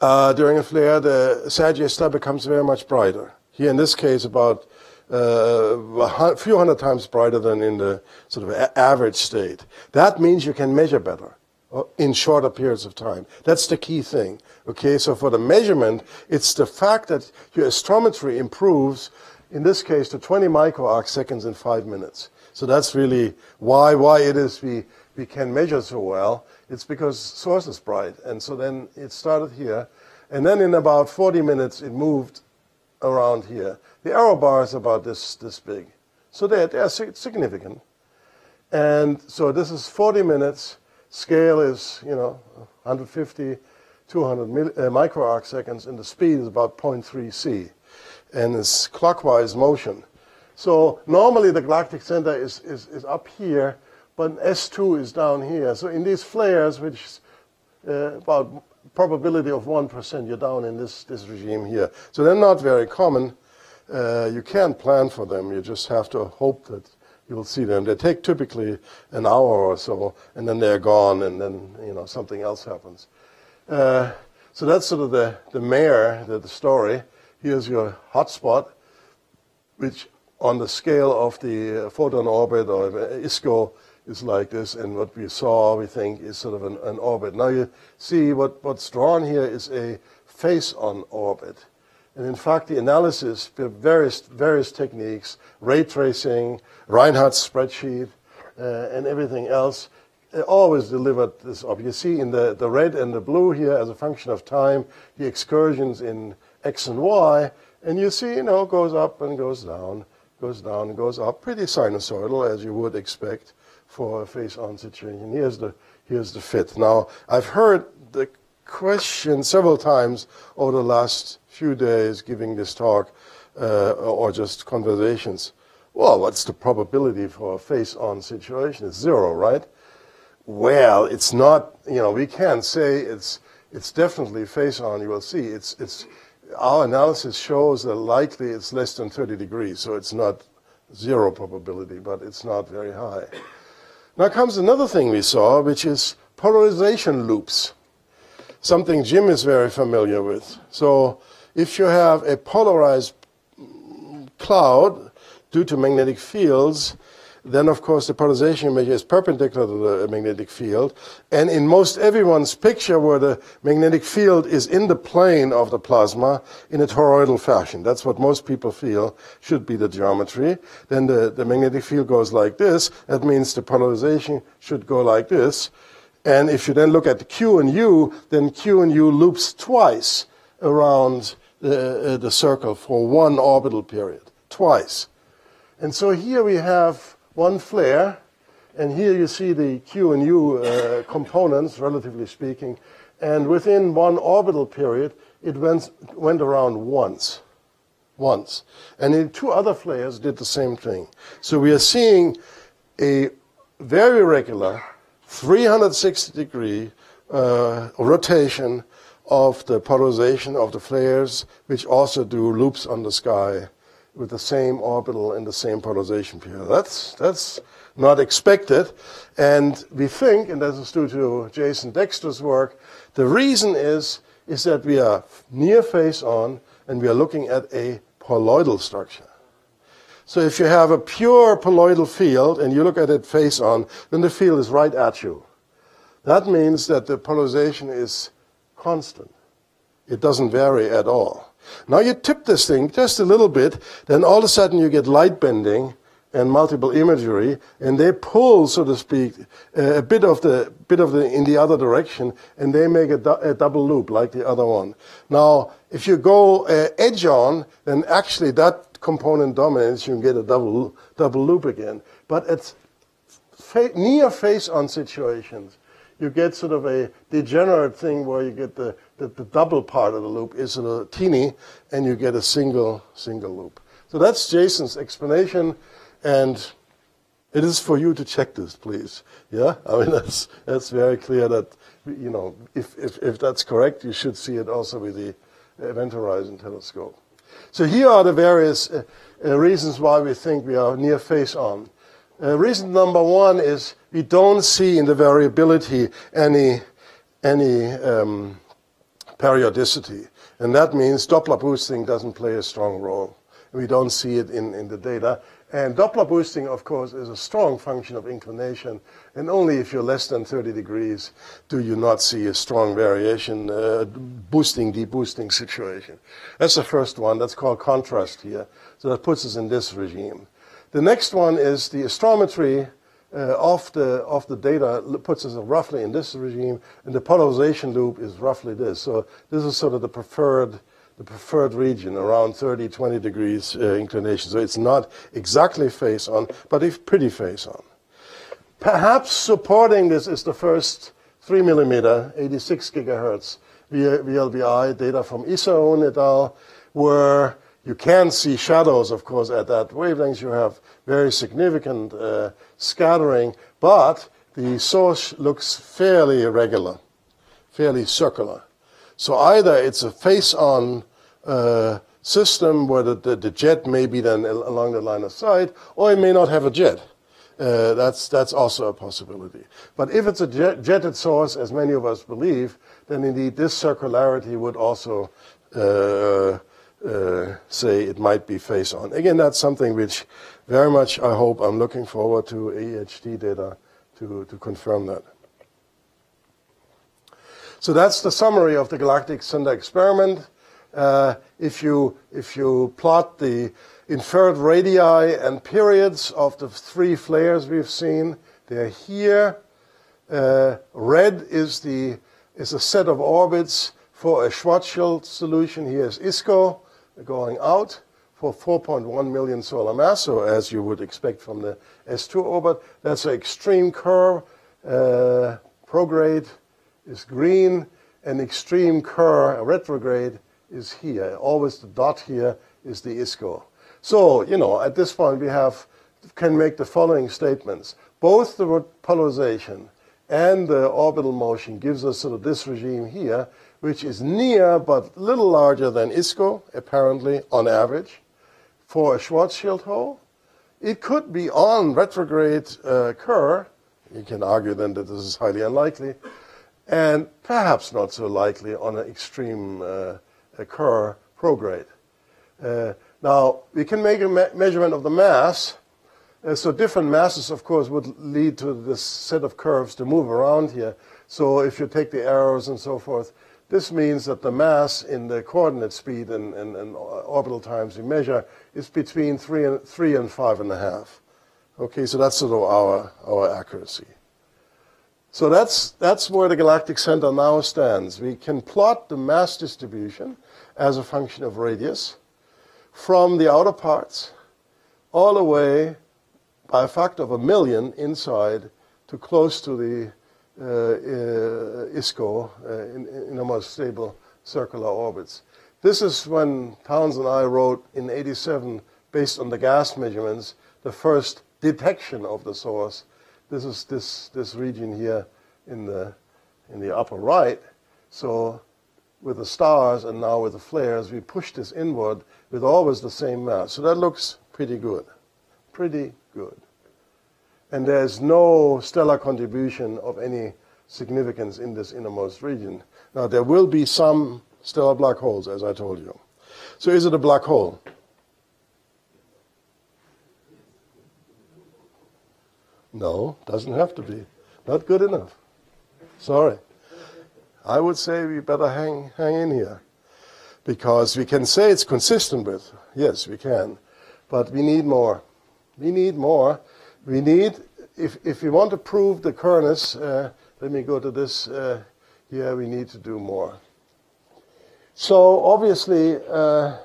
uh, during a flare, the star becomes very much brighter. Here, in this case, about uh, a few hundred times brighter than in the sort of average state. That means you can measure better uh, in shorter periods of time. That's the key thing. Okay, so for the measurement, it's the fact that your astrometry improves, in this case, to 20 microarc seconds in five minutes. So that's really why why it is we we can measure so well. It's because source is bright, and so then it started here, and then in about 40 minutes it moved around here. The arrow bar is about this this big, so they're, they're significant. And so this is 40 minutes. Scale is you know 150 200 mil, uh, microarc seconds, and the speed is about 0.3 c, and it's clockwise motion. So normally the galactic center is, is, is up here, but S2 is down here. So in these flares, which is uh, about probability of 1%, you're down in this, this regime here. So they're not very common. Uh, you can't plan for them. You just have to hope that you'll see them. They take typically an hour or so, and then they're gone, and then you know something else happens. Uh, so that's sort of the, the mare, the, the story. Here's your hotspot, which on the scale of the uh, photon orbit or ISCO is like this, and what we saw, we think, is sort of an, an orbit. Now you see what, what's drawn here is a face-on orbit. And in fact, the analysis, various, various techniques, ray tracing, Reinhardt's spreadsheet, uh, and everything else, always delivered this up. You see in the, the red and the blue here as a function of time, the excursions in x and y, and you see, you know, goes up and goes down, goes down and goes up, pretty sinusoidal as you would expect for a face-on situation. Here's the, here's the fit. Now, I've heard the question several times over the last few days giving this talk uh, or just conversations. Well, what's the probability for a face-on situation? It's zero, right? well, it's not, you know, we can't say it's, it's definitely face on, you will see. It's, it's, our analysis shows that likely it's less than 30 degrees, so it's not zero probability, but it's not very high. Now comes another thing we saw, which is polarization loops, something Jim is very familiar with. So if you have a polarized cloud due to magnetic fields, then of course the polarization measure is perpendicular to the magnetic field. And in most everyone's picture where the magnetic field is in the plane of the plasma in a toroidal fashion. That's what most people feel should be the geometry. Then the, the magnetic field goes like this. That means the polarization should go like this. And if you then look at the Q and U, then Q and U loops twice around the, uh, the circle for one orbital period. Twice. And so here we have one flare, and here you see the Q and U uh, components, relatively speaking, and within one orbital period, it went, went around once. Once. And in two other flares did the same thing. So we are seeing a very regular 360 degree uh, rotation of the polarization of the flares, which also do loops on the sky with the same orbital and the same polarization period. That's, that's not expected. And we think, and this is due to Jason Dexter's work, the reason is, is that we are near face on and we are looking at a poloidal structure. So if you have a pure poloidal field and you look at it face on, then the field is right at you. That means that the polarization is constant. It doesn't vary at all. Now you tip this thing just a little bit, then all of a sudden you get light bending and multiple imagery, and they pull, so to speak, a bit of the bit of the in the other direction, and they make a, a double loop like the other one. Now, if you go uh, edge on, then actually that component dominates. You can get a double double loop again. But it's fa near face-on situations, you get sort of a degenerate thing where you get the the, the double part of the loop is a teeny, and you get a single, single loop. So that's Jason's explanation, and It is for you to check this, please. Yeah, I mean that's that's very clear that you know if if, if that's correct, you should see it also with the Event Horizon Telescope. So here are the various uh, uh, reasons why we think we are near face on. Uh, reason number one is we don't see in the variability any any um, periodicity, and that means Doppler boosting doesn't play a strong role. We don't see it in, in the data. And Doppler boosting, of course, is a strong function of inclination, and only if you're less than 30 degrees do you not see a strong variation, uh, boosting, deboosting situation. That's the first one. That's called contrast here. So that puts us in this regime. The next one is the astrometry uh, of, the, of the data puts us roughly in this regime, and the polarization loop is roughly this. So this is sort of the preferred the preferred region around 30, 20 degrees uh, inclination. So it's not exactly face on, but it's pretty face on. Perhaps supporting this is the first 3 millimeter, 86 gigahertz VLBI data from Issaoun et al., where you can see shadows, of course, at that wavelength. You have very significant uh, scattering, but the source looks fairly irregular, fairly circular. So either it's a face-on uh, system where the, the, the, jet may be then along the line of sight, or it may not have a jet. Uh, that's, that's also a possibility. But if it's a jet, jetted source, as many of us believe, then indeed this circularity would also uh, uh, say it might be face on. Again, that's something which very much I hope I'm looking forward to AEHT data to, to confirm that. So that's the summary of the galactic center experiment. Uh, if, you, if you plot the inferred radii and periods of the three flares we've seen, they're here. Uh, red is, the, is a set of orbits for a Schwarzschild solution. Here's ISCO going out for 4.1 million solar mass, so as you would expect from the S2 orbit. That's an extreme Kerr. Uh, prograde is green, and extreme Kerr, retrograde, is here. Always the dot here is the ISCO. So, you know, at this point we have, can make the following statements. Both the polarization and the orbital motion gives us sort of this regime here, which is near but little larger than ISCO, apparently, on average, for a Schwarzschild hole. It could be on retrograde uh, Kerr. You can argue then that this is highly unlikely, and perhaps not so likely on an extreme uh, Kerr prograde. Uh, now, we can make a me measurement of the mass. Uh, so different masses, of course, would lead to this set of curves to move around here. So if you take the arrows and so forth, this means that the mass in the coordinate speed and, and, and orbital times we measure is between three and three and five and a half. Okay, so that's sort of our, our accuracy. So that's, that's where the galactic center now stands. We can plot the mass distribution as a function of radius from the outer parts all the way by a factor of a million inside to close to the ISCO uh, in, in almost stable circular orbits. This is when Townes and I wrote in 87, based on the gas measurements, the first detection of the source this is this, this region here in the, in the upper right. So with the stars and now with the flares, we push this inward with always the same mass. So that looks pretty good. Pretty good. And there's no stellar contribution of any significance in this innermost region. Now, there will be some stellar black holes, as I told you. So is it a black hole? No, doesn't have to be. Not good enough. Sorry. I would say we better hang, hang in here. Because we can say it's consistent with, yes, we can. But we need more. We need more. We need, if, if we want to prove the Kerrness, uh, let me go to this uh, here, we need to do more. So obviously, uh,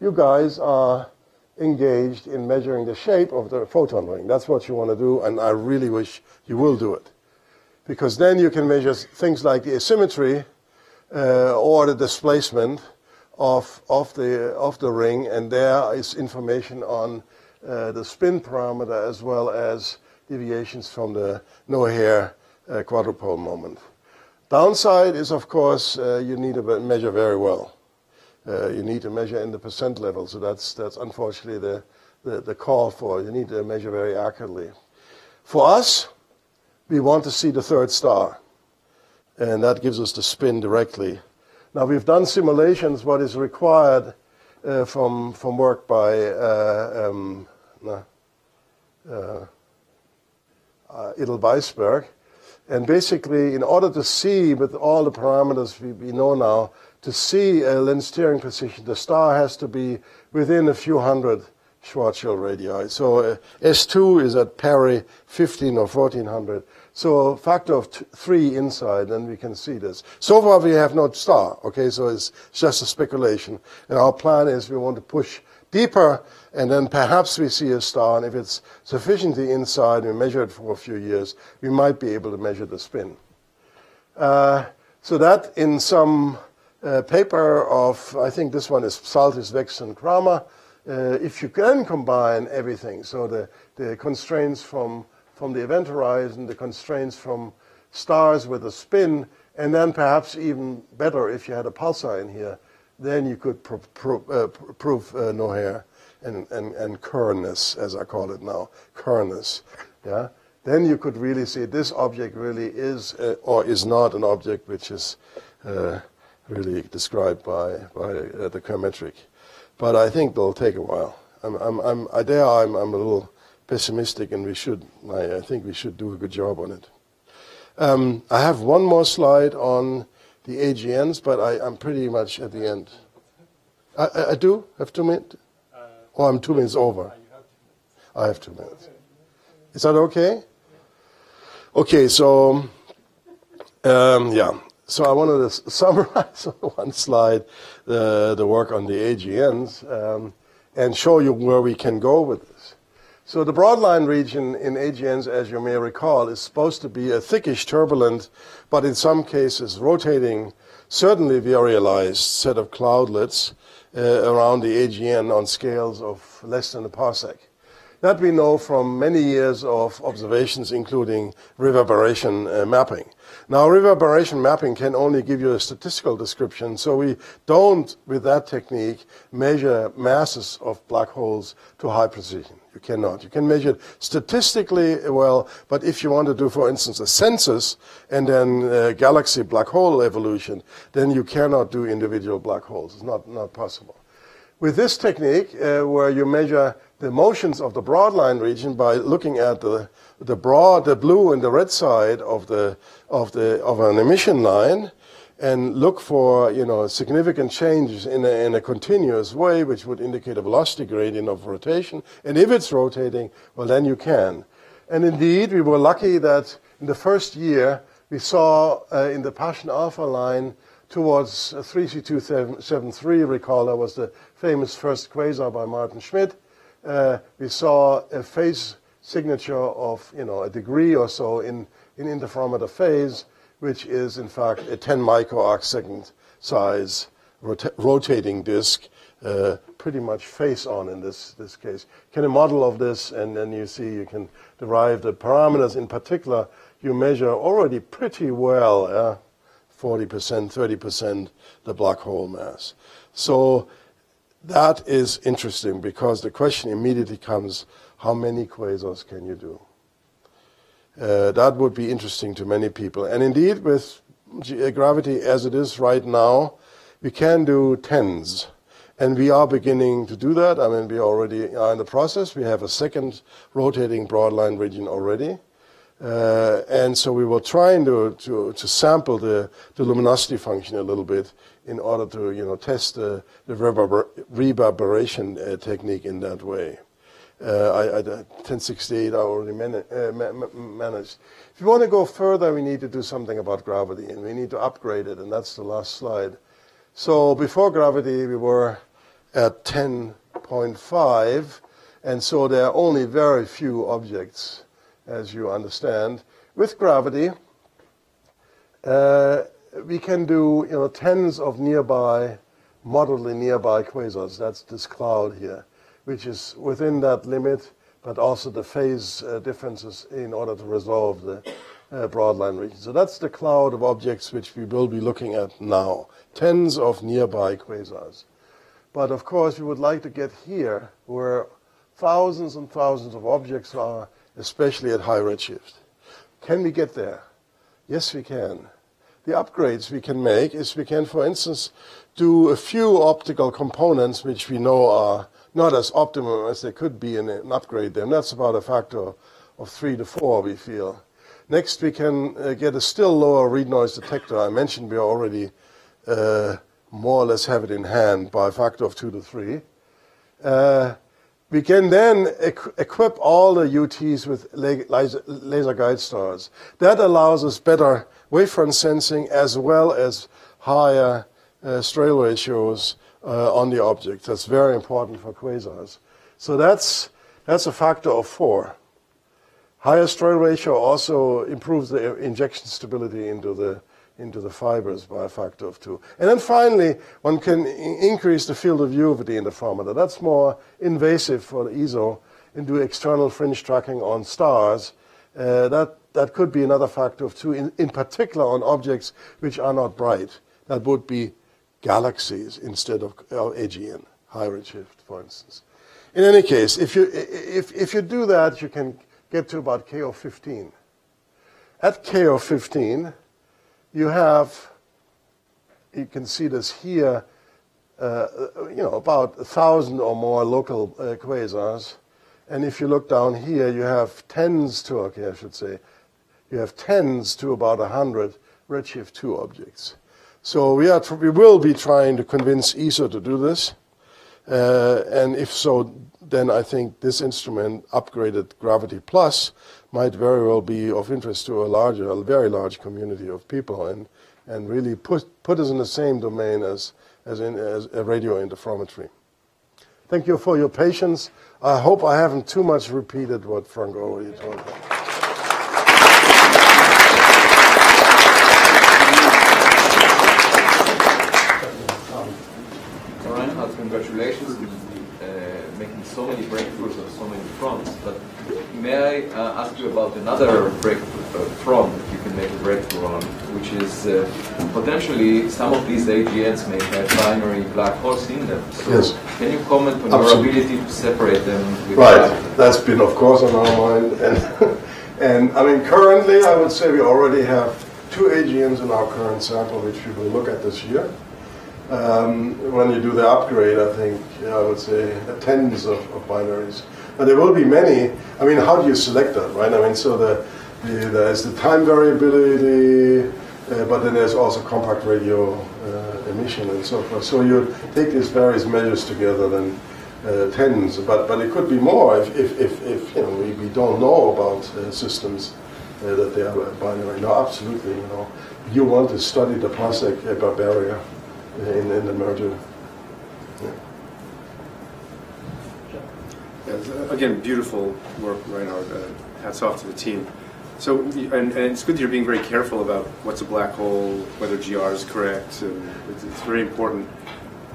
you guys are engaged in measuring the shape of the photon ring. That's what you want to do, and I really wish you will do it. Because then you can measure things like the asymmetry uh, or the displacement of, of, the, of the ring, and there is information on uh, the spin parameter as well as deviations from the no-hair uh, quadrupole moment. Downside is, of course, uh, you need to measure very well. Uh, you need to measure in the percent level, so that's, that's unfortunately the, the, the call for You need to measure very accurately. For us, we want to see the third star, and that gives us the spin directly. Now, we've done simulations, what is required uh, from, from work by uh, um, uh, uh. And basically, in order to see with all the parameters we, we know now, to see a Lense-Thirring position, the star has to be within a few hundred Schwarzschild radii. So uh, S2 is at peri 15 or 1400. So a factor of three inside, and we can see this. So far we have no star, okay, so it's just a speculation. And our plan is we want to push deeper, and then perhaps we see a star, and if it's sufficiently inside, we measure it for a few years, we might be able to measure the spin. Uh, so that in some uh, paper of, I think this one is Psaltis, Wex, and Kramer, uh, if you can combine everything, so the, the constraints from from the event horizon, the constraints from stars with a spin, and then perhaps even better if you had a pulsar in here, then you could uh, prove uh, no hair and, and, and Kerrness, as I call it now, Kerrness. Yeah? Then you could really see this object really is uh, or is not an object which is uh, really described by, by uh, the Kerr-metric. But I think they'll take a while. I'm, I'm, I'm, there I'm, I'm a little pessimistic, and we should. I, I, think we should do a good job on it. Um, I have one more slide on the AGNs, but I, am pretty much at the end. I, I, I do have two minutes. Uh, oh, I'm two minutes over. I have two minutes. Is that okay? Okay, so um, yeah. So I wanted to summarize on one slide the, the work on the AGNs um, and show you where we can go with this. So the broadline region in AGNs, as you may recall, is supposed to be a thickish, turbulent, but in some cases rotating, certainly virialized set of cloudlets uh, around the AGN on scales of less than a parsec. That we know from many years of observations, including reverberation uh, mapping. Now, reverberation mapping can only give you a statistical description, so we don't, with that technique, measure masses of black holes to high precision. You cannot. You can measure it statistically well, but if you want to do, for instance, a census and then galaxy black hole evolution, then you cannot do individual black holes. It's not, not possible. With this technique, uh, where you measure the motions of the broadline region by looking at the, the broad, the blue and the red side of, the, of, the, of an emission line, and look for you know significant changes in a, in a continuous way, which would indicate a velocity gradient of rotation. And if it's rotating, well, then you can. And indeed, we were lucky that in the first year we saw uh, in the Paschen alpha line towards 3C273, recall that was the famous first quasar by Maarten Schmidt, uh, we saw a phase signature of you know a degree or so in, in interferometer phase, which is in fact a 10 microarc second size rota rotating disk, uh, pretty much face on in this, this case. Can a model of this, and then you see you can derive the parameters. In particular, you measure already pretty well, uh, 40%, 30% the black hole mass. So that is interesting because the question immediately comes, how many quasars can you do? Uh, that would be interesting to many people. And indeed, with uh, gravity as it is right now, we can do tens. And we are beginning to do that. I mean, we already are in the process. We have a second rotating broadline region already. Uh, and so we were trying to, to, to sample the, the, luminosity function a little bit in order to you know, test the, the reverber reverberation uh, technique in that way. Uh, I, I, 1068 I already uh, managed. If you want to go further, we need to do something about gravity, and we need to upgrade it, and that's the last slide. So before gravity, we were at 10.5, and so there are only very few objects as you understand. With gravity, uh, we can do you know, tens of nearby, moderately nearby quasars. That's this cloud here, which is within that limit, but also the phase uh, differences in order to resolve the uh, broadline region. So that's the cloud of objects which we will be looking at now, tens of nearby quasars. But of course, we would like to get here where thousands and thousands of objects are, especially at high redshift. Can we get there? Yes, we can. The upgrades we can make is we can, for instance, do a few optical components which we know are not as optimum as they could be in an upgrade them. That's about a factor of three to four, we feel. Next, we can uh, get a still lower read noise detector. I mentioned we already uh, more or less have it in hand by a factor of two to three. Uh, we can then equ equip all the UTs with laser, laser, guide stars. That allows us better wavefront sensing as well as higher uh, Strehl ratios uh, on the object. That's very important for quasars. So that's, that's a factor of four. Higher Strehl ratio also improves the injection stability into the, into the fibers by a factor of two. And then finally, one can increase the field of view of the interferometer. That's more invasive for the ESO and do external fringe tracking on stars. Uh, that, that could be another factor of two, in, in particular on objects which are not bright. That would be galaxies instead of AGN, high redshift, for instance. In any case, if you, if, if you do that, you can get to about K of 15. At K of 15, you have, you can see this here, uh, you know, about a thousand or more local uh, quasars. And if you look down here, you have tens to, okay, I should say, you have tens to about 100 redshift 2 objects. So we, are we will be trying to convince ESO to do this. Uh, and if so, then I think this instrument, upgraded Gravity Plus, might very well be of interest to a larger, a very large community of people and, and really put, put us in the same domain as, as, in, as a radio interferometry. Thank you for your patience. I hope I haven't too much repeated what Frank already told about. congratulations on uh, making so many breakthroughs on so many fronts. But may I uh, ask you about another breakthrough uh, front that you can make a breakthrough on, which is uh, potentially some of these AGNs may have binary black holes in them. So yes. Can you comment on Absolutely. your ability to separate them? right. That's been, of course, on our mind. And, and I mean, currently, I would say we already have two AGNs in our current sample, which we will look at this year. Um, when you do the upgrade, I think yeah, I would say tens of, of, binaries. But there will be many. I mean, how do you select that, right? I mean, so the, the there's the time variability, uh, but then there's also compact radio uh, emission and so forth. So you take these various measures together, then uh, tens, but but it could be more if if, if, if you know we, we don't know about uh, systems uh, that they are binary. No, absolutely. You know, you want to study the Parsec uh, barbaria in, in the merger. Yeah. Yeah, again, beautiful work, Reinhard. Uh, hats off to the team. So, and, and, it's good that you're being very careful about what's a black hole, whether GR is correct, and it's, it's very important.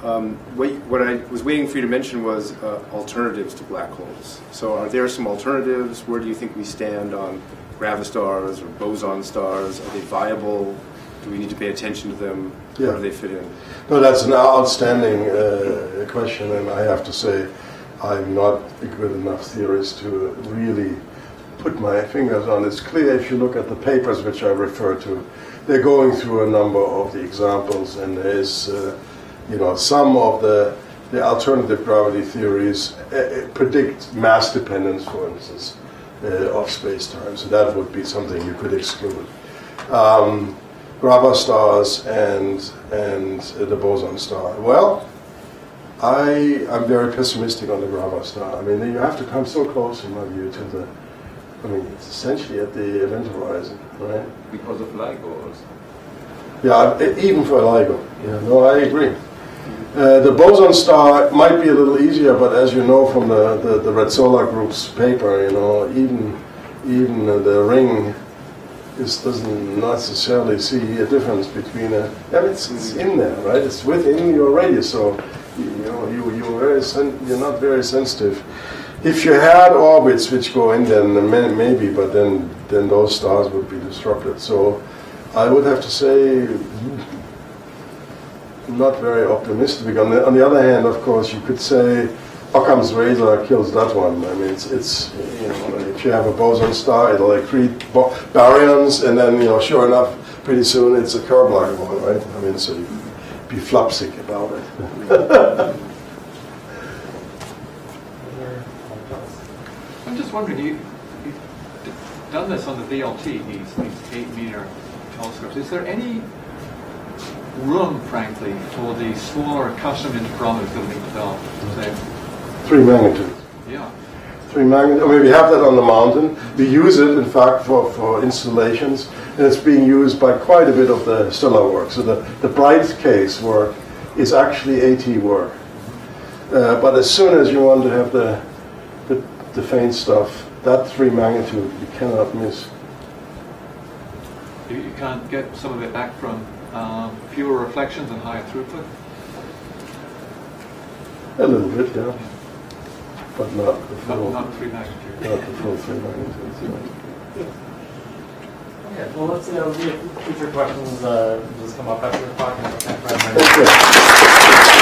Um, what, what, I was waiting for you to mention was uh, alternatives to black holes. So, are there some alternatives? Where do you think we stand on gravastars or boson stars? Are they viable? Do we need to pay attention to them? Yeah. Where do they fit in? No, that's an outstanding uh, question, and I have to say, I'm not a good enough theorist to really put my fingers on. It's clear if you look at the papers which I refer to, they're going through a number of the examples, and there's, uh, you know, some of the the alternative gravity theories uh, predict mass dependence, for instance, uh, of space-time. So that would be something you could exclude. Um, gravastars and and the boson star. Well, I am very pessimistic on the gravastar. I mean, you have to come so close, in my view, to the. I mean, it's essentially at the event horizon, right? Because of LIGO. Yeah, even for LIGO. Yeah, no, I agree. Uh, the boson star might be a little easier, but as you know from the, the, the Rezzolla Group's paper, you know, even even uh, the ring this doesn't necessarily see a difference between a. Yeah, it's, it's in there, right? It's within your radius, so you, know you you're very sen- you're not very sensitive. if you had orbits which go in, then maybe, but then then those stars would be disrupted. So I would have to say not very optimistic. On the, on the other hand, of course, you could say Occam's razor kills that one. I mean, it's, it's you know, if you have a boson star, it'll accrete bo- baryons, and then you know, sure enough, pretty soon it's a Kerr-Bloch one, right? I mean, so you be flopsick about it. I'm just wondering, you, you've done this on the VLT, these, these eight meter telescopes. Is there any room, frankly, for the smaller custom interferometers that being developed? Say, Three magnitudes. yeah. Three magnitudes. I mean, we have that on the mountain. We use it, in fact, for, for installations, and it's being used by quite a bit of the stellar work. So the, the bright case work is actually AT work. Uh, but as soon as you want to have the, the, the faint stuff, that three magnitude you cannot miss. You, you can't get some of it back from um, fewer reflections and higher throughput? A little bit, yeah. But not the full, not three magnitude. not the full three magnitudes. yeah. Okay, well, let's see, uh, if future questions uh, just come up after the talk. and- Okay.